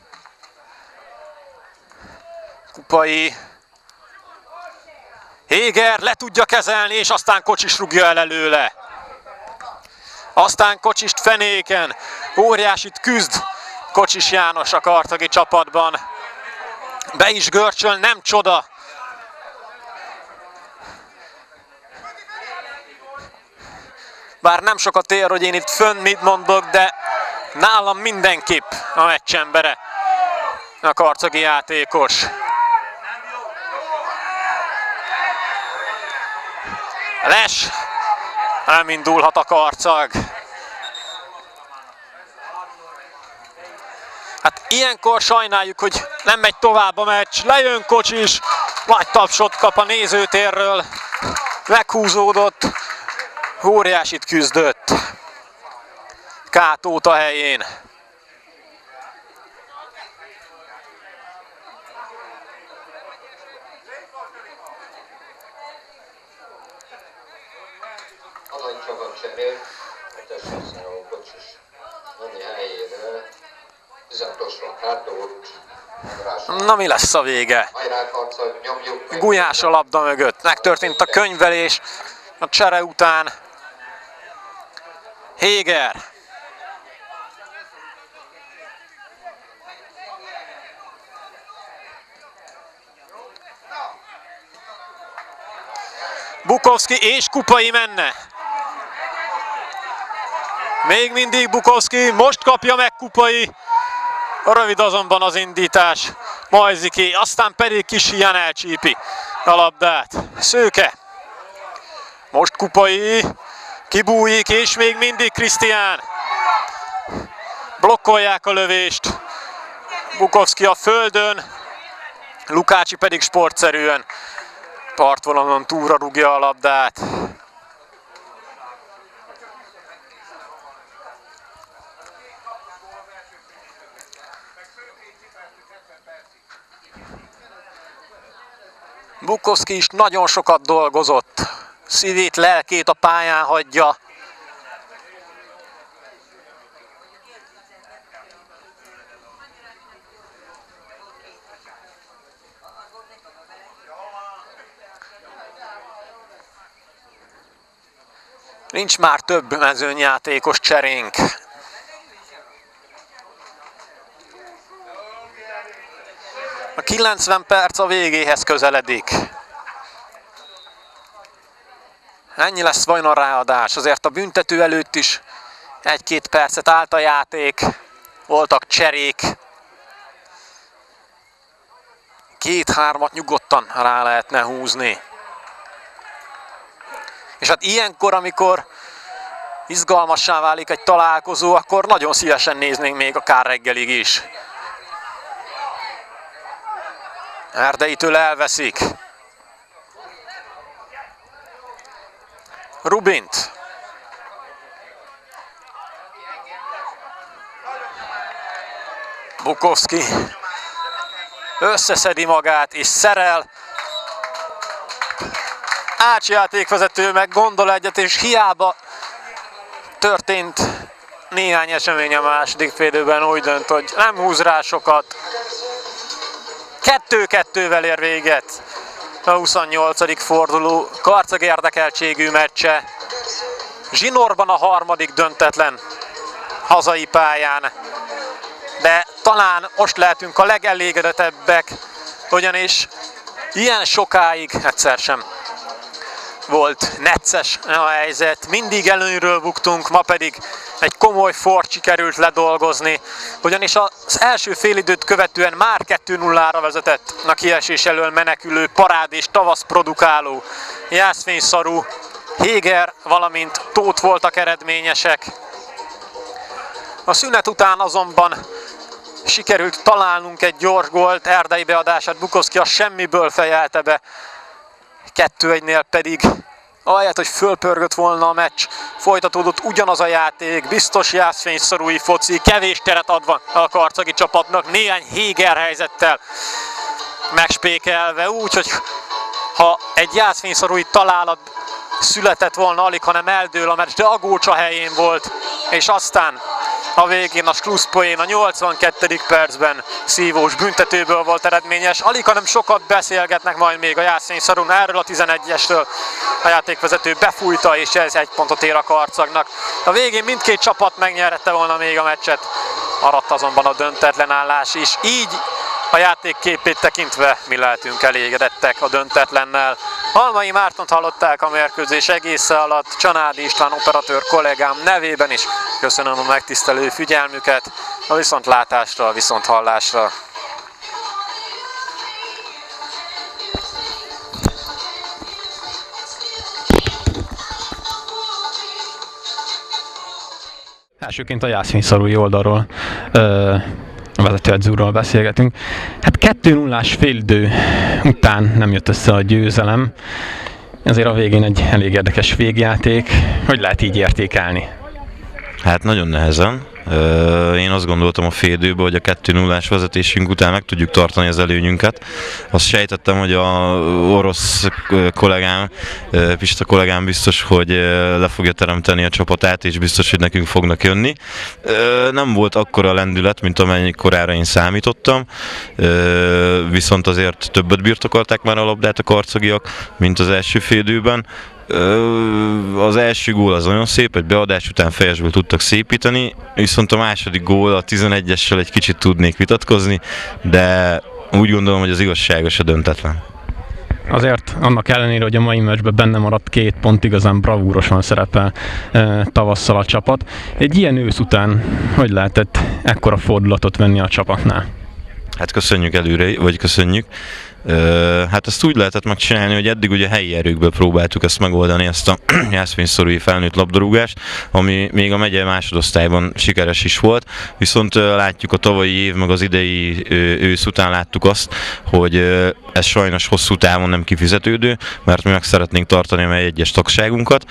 Kupai. Héger le tudja kezelni, és aztán Kocsis rúgja el előle. Aztán Kocsist fenéken. Óriásit küzd Kocsis János a kartagi csapatban. Be is görcsöl, nem csoda. Bár nem sokat ér, hogy én itt fönn mit mondok, de nálam mindenképp a meccsembere a karcagi játékos. Les, nem indulhat a karcag. Hát ilyenkor sajnáljuk, hogy nem megy tovább a meccs. Lejön Kocsis, nagy tapsot kap a nézőtérről. Meghúzódott, óriásit küzdött. Kátót a helyén. Csaba cserél, a testszálló kocsis Nani helyére, 16-osra Kártórucs, Na mi lesz a vége? Gulyás a labda mögött. Megtörtént a könyvelés a csere után. Héger. Bukowski és Kupai menne. Még mindig Bukowski, most kapja meg Kupai. Rövid azonban az indítás. Majziki, aztán pedig kis hián elcsípi a labdát. Szőke. Most Kupai. Kibújik, és még mindig Krisztián. Blokkolják a lövést. Bukowski a földön. Lukácsi pedig sportszerűen partvonalon túlra rúgja a labdát. Bukowski is nagyon sokat dolgozott. Szívét, lelkét a pályán hagyja. Nincs már több mezőnyjátékos cserénk. A 90 perc a végéhez közeledik. Ennyi lesz vajon a ráadás. Azért a büntető előtt is egy-két percet állt a játék. Voltak cserék. Két-hármat nyugodtan rá lehetne húzni. És hát ilyenkor, amikor izgalmassá válik egy találkozó, akkor nagyon szívesen néznénk még akár reggelig is. Erdeitől elveszik. Rubint. Bukowski összeszedi magát és szerel. Ácsi játékvezető meg gondol egyet, és hiába történt néhány esemény a második félidőben úgy dönt, hogy nem húz rá sokat. Kettő-kettővel ér véget a 28. forduló karcag érdekeltségű meccse. Zsinorban a harmadik döntetlen hazai pályán. De talán most lehetünk a legelégedettebbek, ugyanis ilyen sokáig egyszer sem volt necces a helyzet, mindig előnyről buktunk, ma pedig egy komoly fort sikerült ledolgozni, ugyanis az első félidőt követően már 2-0-ra vezetett a kiesés elől menekülő parád és tavasz produkáló Jászfényszarú, Héger, valamint Tóth voltak eredményesek. A szünet után azonban sikerült találnunk egy gyors gólt, Erdei beadását Bukowski a semmiből fejelte be, 2-1-nél pedig. Ahelyett, hogy fölpörgött volna a meccs, folytatódott ugyanaz a játék, biztos jászfényszorúi foci, kevés teret adva a karcagi csapatnak, néhány Héger helyzettel megspékelve, úgy, hogy ha egy jászfényszorúi találat született volna, alig, hanem eldől a meccs, de a Gócsa helyén volt, és aztán a végén a slusszpoén a 82. percben szívós büntetőből volt eredményes. Alig, hanem sokat beszélgetnek majd még a Jászény Szarun erről a 11-esről. A játékvezető befújta, és ez egy pontot ér a karcagnak. A végén mindkét csapat megnyerette volna még a meccset. Maradt azonban a döntetlen állás is. Így a játék képét tekintve mi lehetünk elégedettek a döntetlennel. Halmai Mártont hallották a mérkőzés egész alatt, Csanádi István operatőr kollégám nevében is köszönöm a megtisztelő figyelmüket, a viszontlátásra, a viszonthallásra. Elsőként a Jászfény szarúi oldalról ö, vezetőedzőről beszélgetünk. Hát 2 0 félidő után nem jött össze a győzelem. Ezért a végén egy elég érdekes végjáték. Hogy lehet így értékelni? Hát nagyon nehezen. Én azt gondoltam a félidőben, hogy a 2 0 vezetésünk után meg tudjuk tartani az előnyünket. Azt sejtettem, hogy a orosz kollégám, Pista kollégám biztos, hogy le fogja teremteni a csapatát, és biztos, hogy nekünk fognak jönni. Nem volt akkora lendület, mint amennyi korára én számítottam, viszont azért többet birtokolták már a labdát a karcagiak, mint az első félidőben. Az első gól az nagyon szép, egy beadás után fejesből tudtak szépíteni, viszont a második gól a 11-essel egy kicsit tudnék vitatkozni, de úgy gondolom, hogy az igazságos a döntetlen. Azért annak ellenére, hogy a mai meccsben benne maradt két pont, igazán bravúrosan szerepel e, tavasszal a csapat. Egy ilyen ősz után hogy lehetett ekkora fordulatot venni a csapatnál? Hát köszönjük előre, vagy köszönjük. Hát ezt úgy lehetett megcsinálni, hogy eddig ugye helyi erőkből próbáltuk ezt megoldani, ezt a jászfényszorúi felnőtt labdarúgást, ami még a megye másodosztályban sikeres is volt, viszont látjuk a tavalyi év, meg az idei ősz után láttuk azt, hogy ez sajnos hosszú távon nem kifizetődő, mert mi meg szeretnénk tartani a egyes tagságunkat,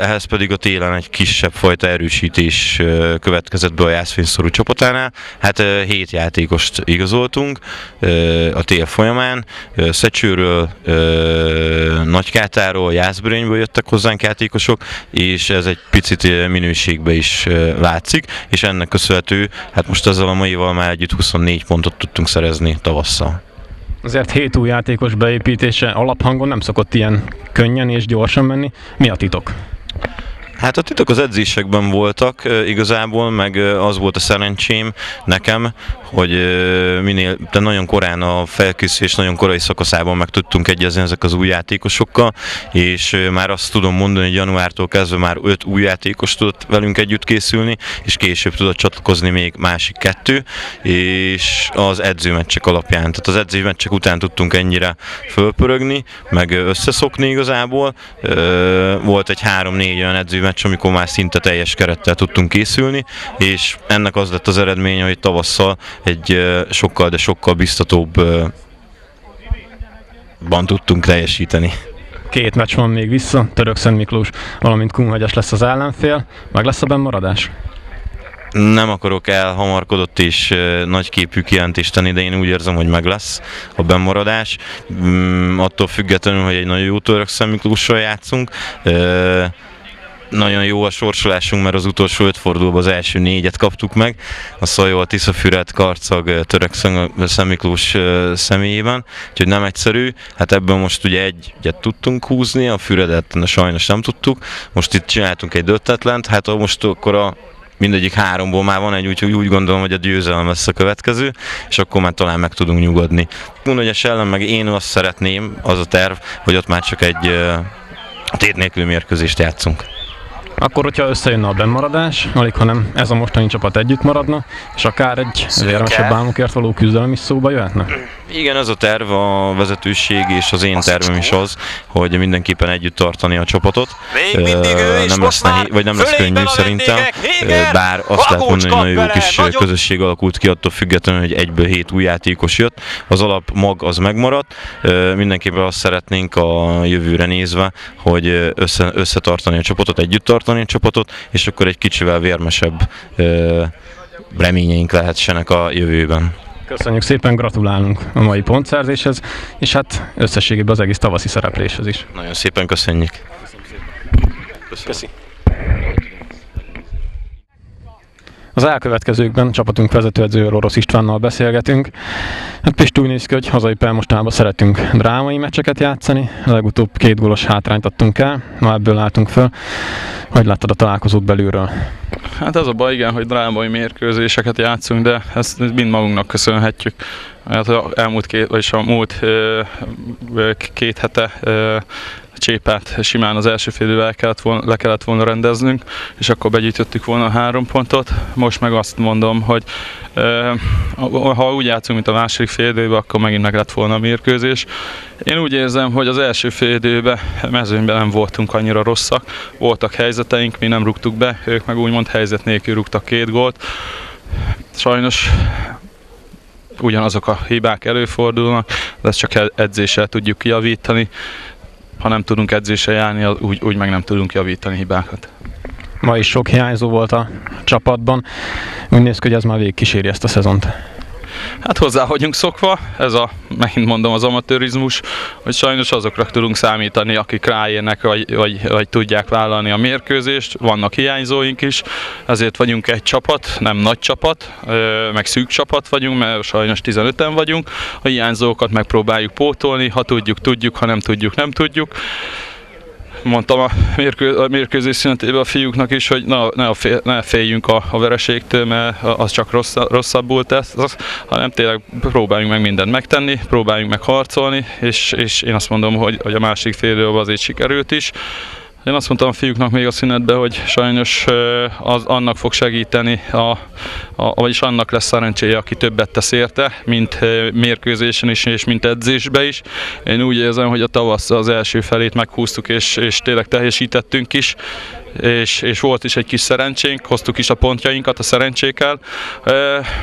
ehhez pedig a télen egy kisebb fajta erősítés következett be a jászfényszorú csapatánál. Hát hét játékost igazoltunk a tél folyamán, folyamán. Szecsőről, Nagykátáról, Jászbörényből jöttek hozzánk játékosok, és ez egy picit minőségbe is látszik, és ennek köszönhető, hát most ezzel a maival már együtt 24 pontot tudtunk szerezni tavasszal. Azért hét új játékos beépítése alaphangon nem szokott ilyen könnyen és gyorsan menni. Mi a titok? Hát a titok az edzésekben voltak igazából, meg az volt a szerencsém nekem, hogy minél, de nagyon korán a felkészülés nagyon korai szakaszában meg tudtunk egyezni ezek az új játékosokkal, és már azt tudom mondani, hogy januártól kezdve már öt új játékos tudott velünk együtt készülni, és később tudott csatlakozni még másik kettő, és az edzőmeccsek alapján, tehát az edzőmeccsek után tudtunk ennyire fölpörögni, meg összeszokni igazából. Volt egy három-négy olyan edzőmeccs, amikor már szinte teljes kerettel tudtunk készülni, és ennek az lett az eredménye, hogy tavasszal egy sokkal, de sokkal biztatóbb ban tudtunk teljesíteni. Két meccs van még vissza, Török Szent Miklós, valamint Kunhagyas lesz az ellenfél. Meg lesz a bennmaradás? Nem akarok elhamarkodott és nagyképű kijelentést tenni, de én úgy érzem, hogy meg lesz a bennmaradás. Mm, attól függetlenül, hogy egy nagyon jó Török Szent Miklóssal játszunk nagyon jó a sorsolásunk, mert az utolsó öt fordulóban az első négyet kaptuk meg, a Szajó, a Tiszafüret, Karcag, Török Szemiklós személyében, úgyhogy nem egyszerű. Hát ebből most ugye egy egyet tudtunk húzni, a Füredet sajnos nem tudtuk, most itt csináltunk egy döttetlent, hát most akkor a mindegyik háromból már van egy, úgyhogy úgy gondolom, hogy a győzelem lesz a következő, és akkor már talán meg tudunk nyugodni. Unegyes ellen meg én azt szeretném, az a terv, hogy ott már csak egy tét nélkül mérkőzést játszunk. Akkor, hogyha összejönne a bennmaradás, alig hanem ez a mostani csapat együtt maradna, és akár egy érmesebb álmokért való küzdelem is szóba jöhetne? Igen, ez a terv, a vezetőség és az én tervem is az, hogy mindenképpen együtt tartani a csapatot. nem lesz nehéz, vagy nem lesz könnyű szerintem, bár azt lehet mondani, hogy nagyon jó kis közösség alakult ki attól függetlenül, hogy egyből hét új játékos jött. Az alap mag az megmaradt. Mindenképpen azt szeretnénk a jövőre nézve, hogy össze, összetartani a csapatot, együtt tartani a csapatot, és akkor egy kicsivel vérmesebb reményeink lehetsenek a jövőben. Köszönjük szépen, gratulálunk a mai pontszerzéshez, és hát összességében az egész tavaszi szerepléshez is. Nagyon szépen köszönjük. Köszönjük. Köszi. Az elkövetkezőkben csapatunk vezetőedzőről Orosz Istvánnal beszélgetünk. Hát Pist úgy néz ki, hogy hazai pelmostában szeretünk drámai meccseket játszani. A legutóbb két gólos hátrányt adtunk el, ma ebből álltunk föl. Hogy láttad a találkozót belülről? Hát az a baj, igen, hogy drámai mérkőzéseket játszunk, de ezt mind magunknak köszönhetjük. Hát elmúlt két, vagyis a múlt két hete csépát simán az első fél le kellett, volna, le kellett volna rendeznünk, és akkor begyűjtöttük volna a három pontot. Most meg azt mondom, hogy ha úgy játszunk, mint a második fél időben, akkor megint meg lett volna a mérkőzés. Én úgy érzem, hogy az első fél időben mezőnyben nem voltunk annyira rosszak. Voltak helyzeteink, mi nem rúgtuk be, ők meg úgymond helyzet nélkül rúgtak két gólt. Sajnos ugyanazok a hibák előfordulnak, de ezt csak edzéssel tudjuk javítani. Ha nem tudunk edzéssel járni, úgy, úgy meg nem tudunk javítani hibákat. Ma is sok hiányzó volt a csapatban. Úgy néz ki, hogy ez már végig kíséri ezt a szezont. Hát hozzá vagyunk szokva, ez a, megint mondom, az amatőrizmus, hogy sajnos azokra tudunk számítani, akik ráérnek, vagy, vagy, vagy tudják vállalni a mérkőzést. Vannak hiányzóink is, ezért vagyunk egy csapat, nem nagy csapat, meg szűk csapat vagyunk, mert sajnos 15-en vagyunk. A hiányzókat megpróbáljuk pótolni, ha tudjuk, tudjuk, ha nem tudjuk, nem tudjuk mondtam a, mérkő, a mérkőzés szünetében a fiúknak is, hogy na, ne, fél, ne féljünk a, a vereségtől, mert az csak rossz, rosszabbul tesz, az, hanem tényleg próbáljunk meg mindent megtenni, próbáljunk meg harcolni, és, és én azt mondom, hogy, hogy a másik fél azért sikerült is. Én azt mondtam a fiúknak még a szünetben, hogy sajnos az annak fog segíteni, a, a, vagyis annak lesz szerencséje, aki többet tesz érte, mint mérkőzésen is, és mint edzésbe is. Én úgy érzem, hogy a tavasz az első felét meghúztuk, és, és tényleg teljesítettünk is és, és volt is egy kis szerencsénk, hoztuk is a pontjainkat a szerencsékkel.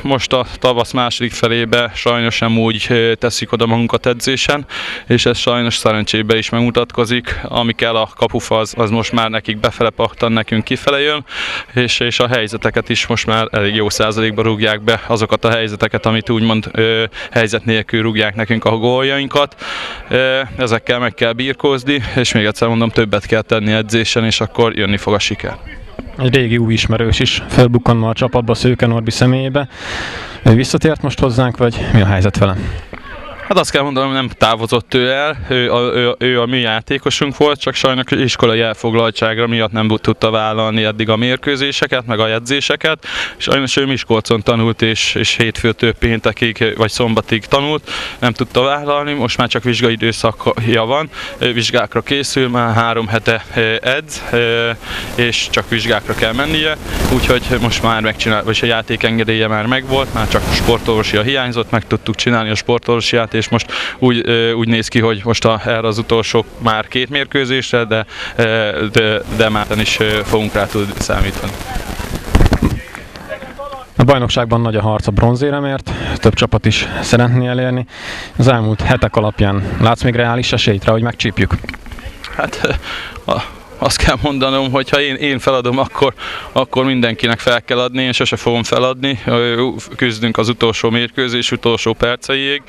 Most a tavasz második felébe sajnos nem úgy teszik oda magunkat edzésen, és ez sajnos szerencsébe is megmutatkozik. Ami kell a kapufa, az, az most már nekik befele paktan, nekünk kifele jön, és, és a helyzeteket is most már elég jó százalékba rúgják be, azokat a helyzeteket, amit úgymond ö, helyzet nélkül rúgják nekünk a góljainkat. Ezekkel meg kell birkózni, és még egyszer mondom, többet kell tenni edzésen, és akkor jönni fog a siker. Egy régi új ismerős is felbukkanva a csapatba Szőke Norbi személyébe. Ő visszatért most hozzánk, vagy mi a helyzet vele? Hát azt kell mondanom, nem távozott ő el, ő a, ő, ő a mi játékosunk volt, csak sajnos iskolai elfoglaltságra miatt nem tudta vállalni eddig a mérkőzéseket, meg a jegyzéseket. Sajnos ő Miskolcon tanult, és, és hétfőtől péntekig vagy szombatig tanult, nem tudta vállalni, most már csak vizsgai időszakja van, vizsgákra készül, már három hete edz, és csak vizsgákra kell mennie, úgyhogy most már megcsinál, vagy a játékengedélye már megvolt, már csak sportolósia hiányzott, meg tudtuk csinálni a sportolósiát, és most úgy, úgy néz ki, hogy most a, erre az utolsó már két mérkőzésre, de, de, de már is fogunk rá tudni számítani. A bajnokságban nagy a harc a bronzéremért, több csapat is szeretné elérni. Az elmúlt hetek alapján látsz még reális esélyt rá, hogy megcsípjük? Hát azt kell mondanom, hogy ha én, én feladom, akkor, akkor mindenkinek fel kell adni, én sose fogom feladni. Küzdünk az utolsó mérkőzés, utolsó perceiig,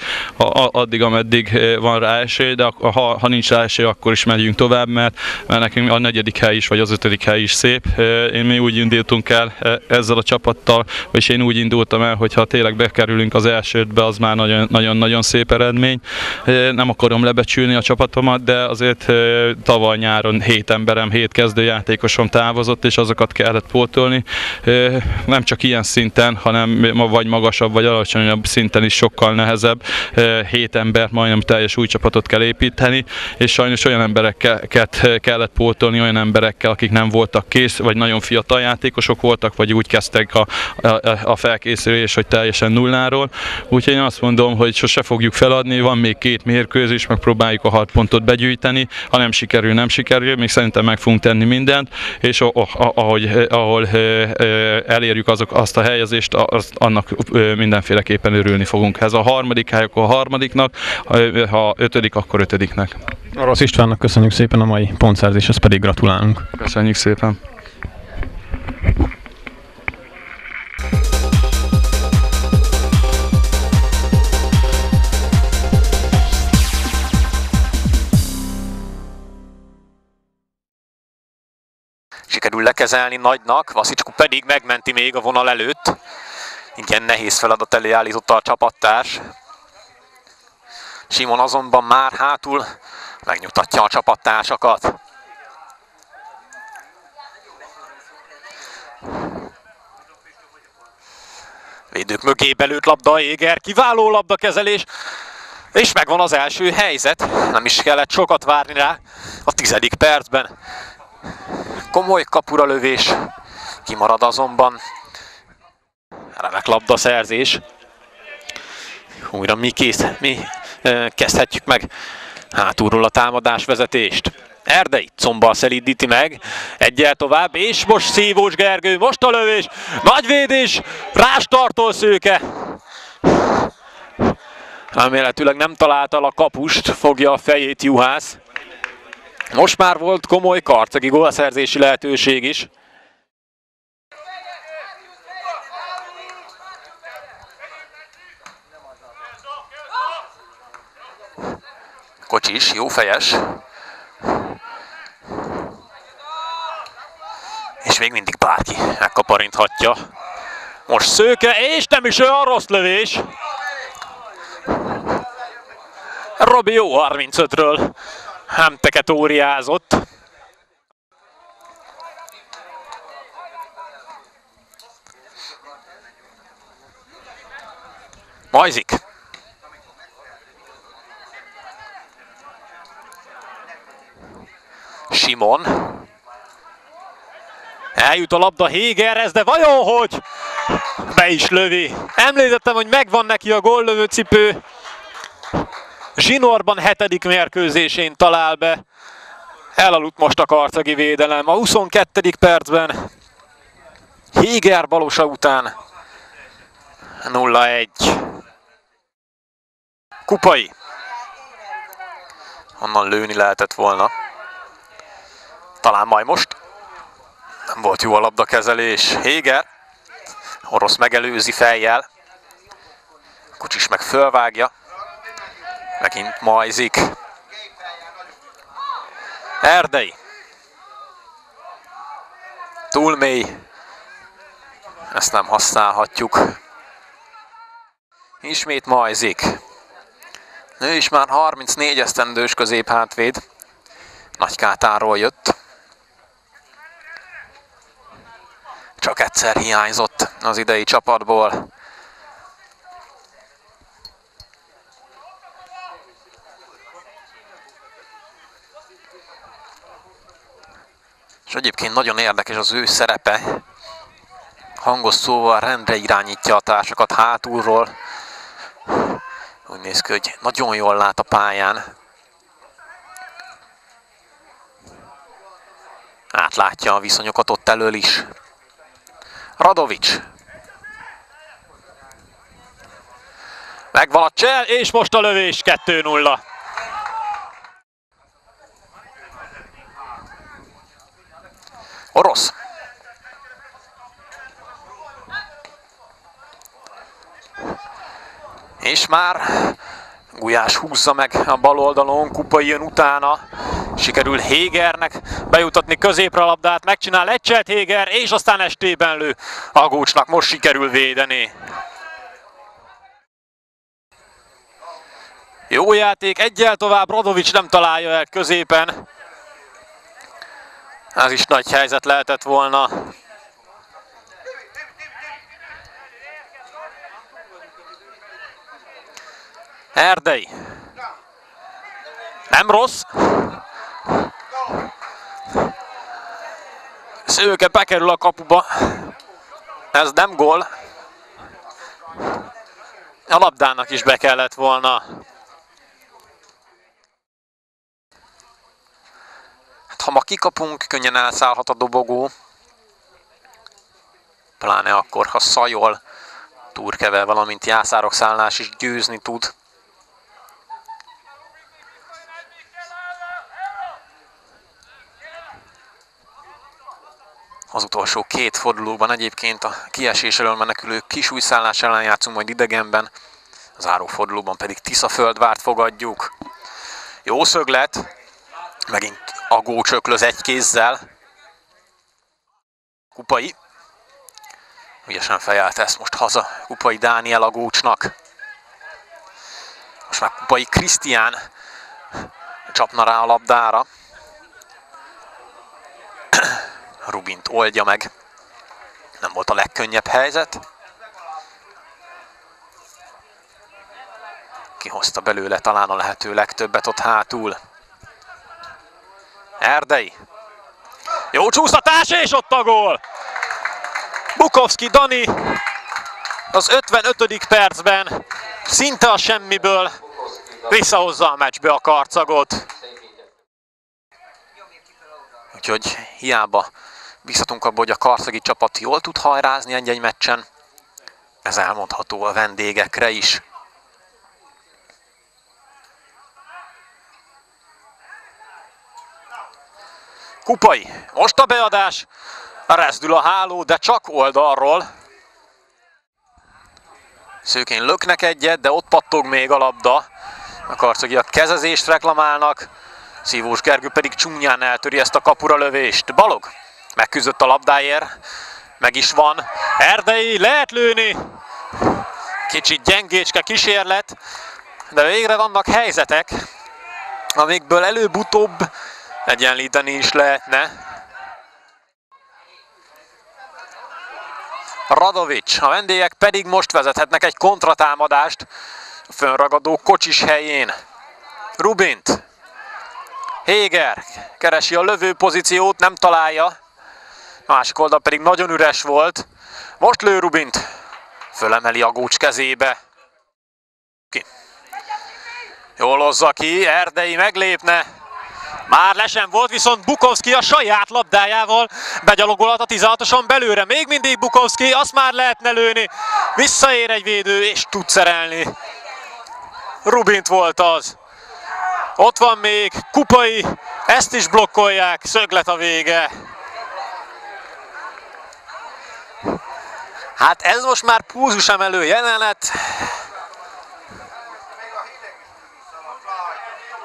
addig, ameddig van rá esély, de ha, ha nincs rá esély, akkor is megyünk tovább, mert, mert nekünk a negyedik hely is, vagy az ötödik hely is szép. Én mi úgy indultunk el ezzel a csapattal, és én úgy indultam el, hogy ha tényleg bekerülünk az elsődbe, az már nagyon-nagyon szép eredmény. Nem akarom lebecsülni a csapatomat, de azért tavaly nyáron hét emberem hét kezdőjátékosom távozott, és azokat kellett pótolni. Nem csak ilyen szinten, hanem vagy magasabb, vagy alacsonyabb szinten is sokkal nehezebb. Hét embert, majdnem teljes új csapatot kell építeni, és sajnos olyan embereket kellett pótolni, olyan emberekkel, akik nem voltak kész, vagy nagyon fiatal játékosok voltak, vagy úgy kezdtek a, a, a felkészülés, hogy teljesen nulláról. Úgyhogy én azt mondom, hogy sose fogjuk feladni, van még két mérkőzés, megpróbáljuk a hat pontot begyűjteni, ha nem sikerül, nem sikerül, még szerintem meg fogunk tenni mindent, és ahogy, ahol elérjük azok, azt a helyezést, azt, annak mindenféleképpen örülni fogunk. Ez a harmadik hely, akkor a harmadiknak, ha ötödik, akkor ötödiknek. Orosz Istvánnak köszönjük szépen a mai pontszerzéshez pedig gratulálunk. Köszönjük szépen. Sikerül lekezelni nagynak, Vaszicskú pedig megmenti még a vonal előtt. Igen, nehéz feladat elé állította a csapattárs. Simon azonban már hátul megnyugtatja a csapattársakat. Védők mögé belőtt labda, Éger, kiváló labdakezelés, és megvan az első helyzet, nem is kellett sokat várni rá a tizedik percben komoly kapura lövés, kimarad azonban. Remek labda szerzés. Újra mi kész, mi kezdhetjük meg hátulról a támadás vezetést. Erdei combal szelídíti meg, egyel tovább, és most Szívós Gergő, most a lövés, nagy védés, rástartol szőke. Remélhetőleg nem találta a kapust, fogja a fejét Juhász. Most már volt komoly karcegi gólszerzési lehetőség is. Kocsis, jó fejes. És még mindig bárki megkaparinthatja. Most szőke, és nem is olyan rossz lövés. Robi jó 35-ről hemteket óriázott. Majzik. Simon. Eljut a labda Hégerhez, de vajon hogy? Be is lövi. Említettem, hogy megvan neki a góllövő cipő. Zsinorban hetedik mérkőzésén talál be. Elaludt most a karcagi védelem a 22. percben. Héger balosa után 0-1. Kupai. Onnan lőni lehetett volna. Talán majd most. Nem volt jó a labdakezelés. Héger. Orosz megelőzi fejjel. Kucsis meg fölvágja. Megint majzik. Erdei. Túl mély. Ezt nem használhatjuk. Ismét majzik. Ő is már 34 esztendős középhátvéd. Nagykátáról jött. Csak egyszer hiányzott az idei csapatból. És egyébként nagyon érdekes az ő szerepe. Hangos szóval rendre irányítja a társakat hátulról. Úgy néz ki, hogy nagyon jól lát a pályán. Átlátja a viszonyokat ott elől is. Radovics. Megvan a csel, és most a lövés 2-0. Orosz. És már Gulyás húzza meg a bal oldalon, kupa jön utána. Sikerül Hégernek bejutatni középre a labdát, megcsinál egy Héger, és aztán estében lő. Agócsnak most sikerül védeni. Jó játék, egyel tovább, Radovics nem találja el középen. Ez is nagy helyzet lehetett volna. Erdei. Nem rossz. Szőke bekerül a kapuba. Ez nem gól. A labdának is be kellett volna. Ha ma kikapunk, könnyen elszállhat a dobogó. Pláne akkor, ha szajol, Turkevel, valamint Jászárok szállás is győzni tud. Az utolsó két fordulóban egyébként a kiesés elől menekülő kisújszállás ellen játszunk majd idegenben, a záró fordulóban pedig Tiszaföldvárt fogadjuk. Jó szöglet, megint Agó csöklöz egy kézzel. Kupai. Ügyesen fejelt ezt most haza Kupai Dániel Agócsnak. Most már Kupai Krisztián csapna rá a labdára. Rubint oldja meg. Nem volt a legkönnyebb helyzet. Kihozta belőle talán a lehető legtöbbet ott hátul. Erdei. Jó csúsztatás, és ott a gól! Bukowski Dani az 55. percben szinte a semmiből visszahozza a meccsbe a karcagot. Úgyhogy hiába bízhatunk abba, hogy a karcagi csapat jól tud hajrázni egy-egy meccsen. Ez elmondható a vendégekre is. Kupai, most a beadás, rezdül a háló, de csak oldalról. Szőkén löknek egyet, de ott pattog még a labda. A karcogiak kezezést reklamálnak, Szívós Gergő pedig csúnyán eltöri ezt a kapura lövést. Balog megküzdött a labdáért, meg is van. Erdei lehet lőni. Kicsit gyengécske kísérlet, de végre vannak helyzetek, amikből előbb-utóbb egyenlíteni is lehetne. Radovics, a vendégek pedig most vezethetnek egy kontratámadást a fönragadó kocsis helyén. Rubint, Héger keresi a lövő pozíciót, nem találja. A másik oldal pedig nagyon üres volt. Most lő Rubint. Fölemeli a gócs kezébe. Ki. Jól hozza ki, Erdei meglépne. Már lesen volt, viszont Bukowski a saját labdájával begyalogolhat a 16-oson belőle. Még mindig Bukowski, azt már lehetne lőni. Visszaér egy védő, és tud szerelni. Rubint volt az. Ott van még Kupai, ezt is blokkolják, szöglet a vége. Hát ez most már púzus emelő jelenet.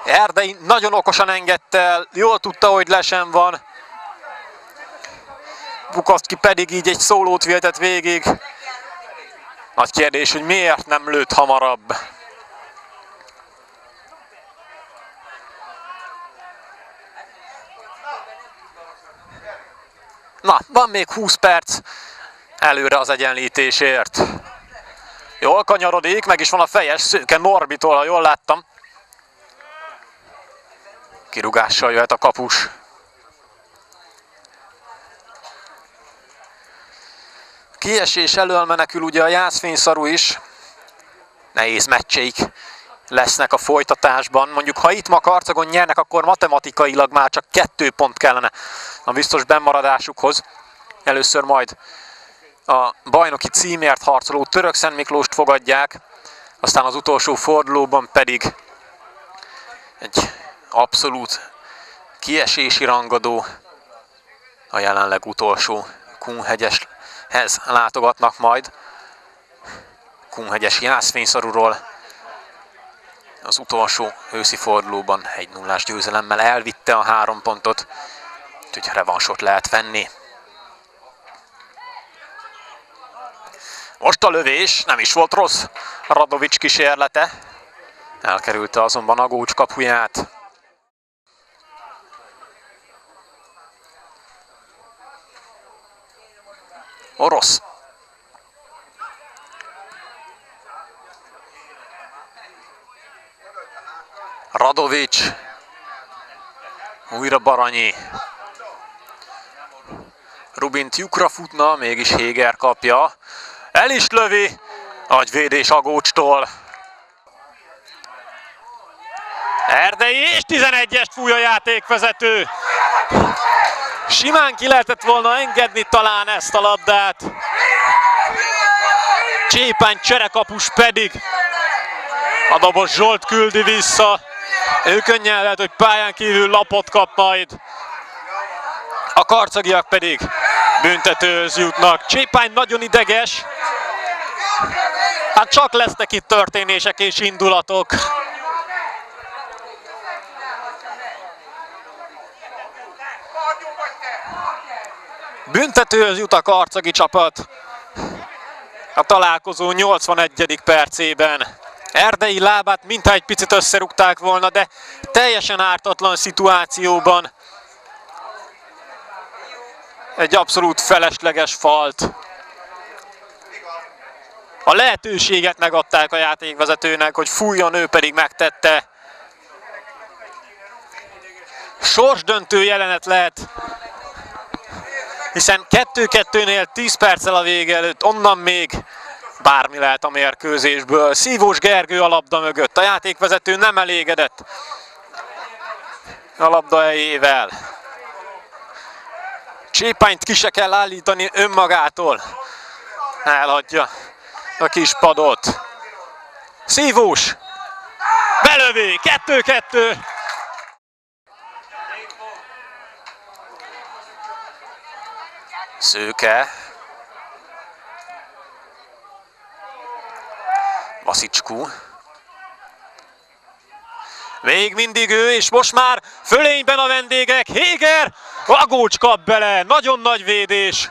Erdei nagyon okosan engedte el, jól tudta, hogy lesen van. Bukowski pedig így egy szólót vihetett végig. Nagy kérdés, hogy miért nem lőtt hamarabb. Na, van még 20 perc előre az egyenlítésért. Jól kanyarodik, meg is van a fejes szőke Norbitól, ha jól láttam. Kirugással jöhet a kapus. Kiesés elől menekül ugye a jászfényszarú is. Nehéz meccseik lesznek a folytatásban. Mondjuk, ha itt ma Karcagon nyernek, akkor matematikailag már csak kettő pont kellene a biztos bemaradásukhoz. Először majd a bajnoki címért harcoló Török Szent Miklóst fogadják, aztán az utolsó fordulóban pedig egy abszolút kiesési rangadó, a jelenleg utolsó Kunhegyeshez látogatnak majd. Kunhegyes jászfényszarúról az utolsó őszi fordulóban egy nullás győzelemmel elvitte a három pontot, úgyhogy revansot lehet venni. Most a lövés nem is volt rossz. Radovics kísérlete. Elkerülte azonban a gócs kapuját. Orosz. Radovics. Újra Baranyi. Rubint lyukra futna, mégis Héger kapja. El is lövi. Agyvédés Agócstól. Erdei és 11-est fúj a játékvezető. Simán ki lehetett volna engedni talán ezt a labdát. Csépány cserekapus pedig a dobos Zsolt küldi vissza. Ő könnyen lehet, hogy pályán kívül lapot kap majd. A karcagiak pedig büntetőhöz jutnak. Csépány nagyon ideges. Hát csak lesznek itt történések és indulatok. Büntetőhöz jut a karcagi csapat. A találkozó 81. percében. Erdei lábát mintha egy picit összerúgták volna, de teljesen ártatlan szituációban. Egy abszolút felesleges falt. A lehetőséget megadták a játékvezetőnek, hogy fújjon, ő pedig megtette. Sorsdöntő jelenet lehet, hiszen 2-2-nél 10 perccel a vége előtt, onnan még bármi lehet a mérkőzésből. Szívós Gergő a labda mögött, a játékvezető nem elégedett a labda helyével. Csépányt ki se kell állítani önmagától. Elhagyja a kis padot. Szívós! Belövi! Kettő-kettő! Szőke. Vasicskú. Még mindig ő, és most már fölényben a vendégek. Héger, Agócs kap bele, nagyon nagy védés.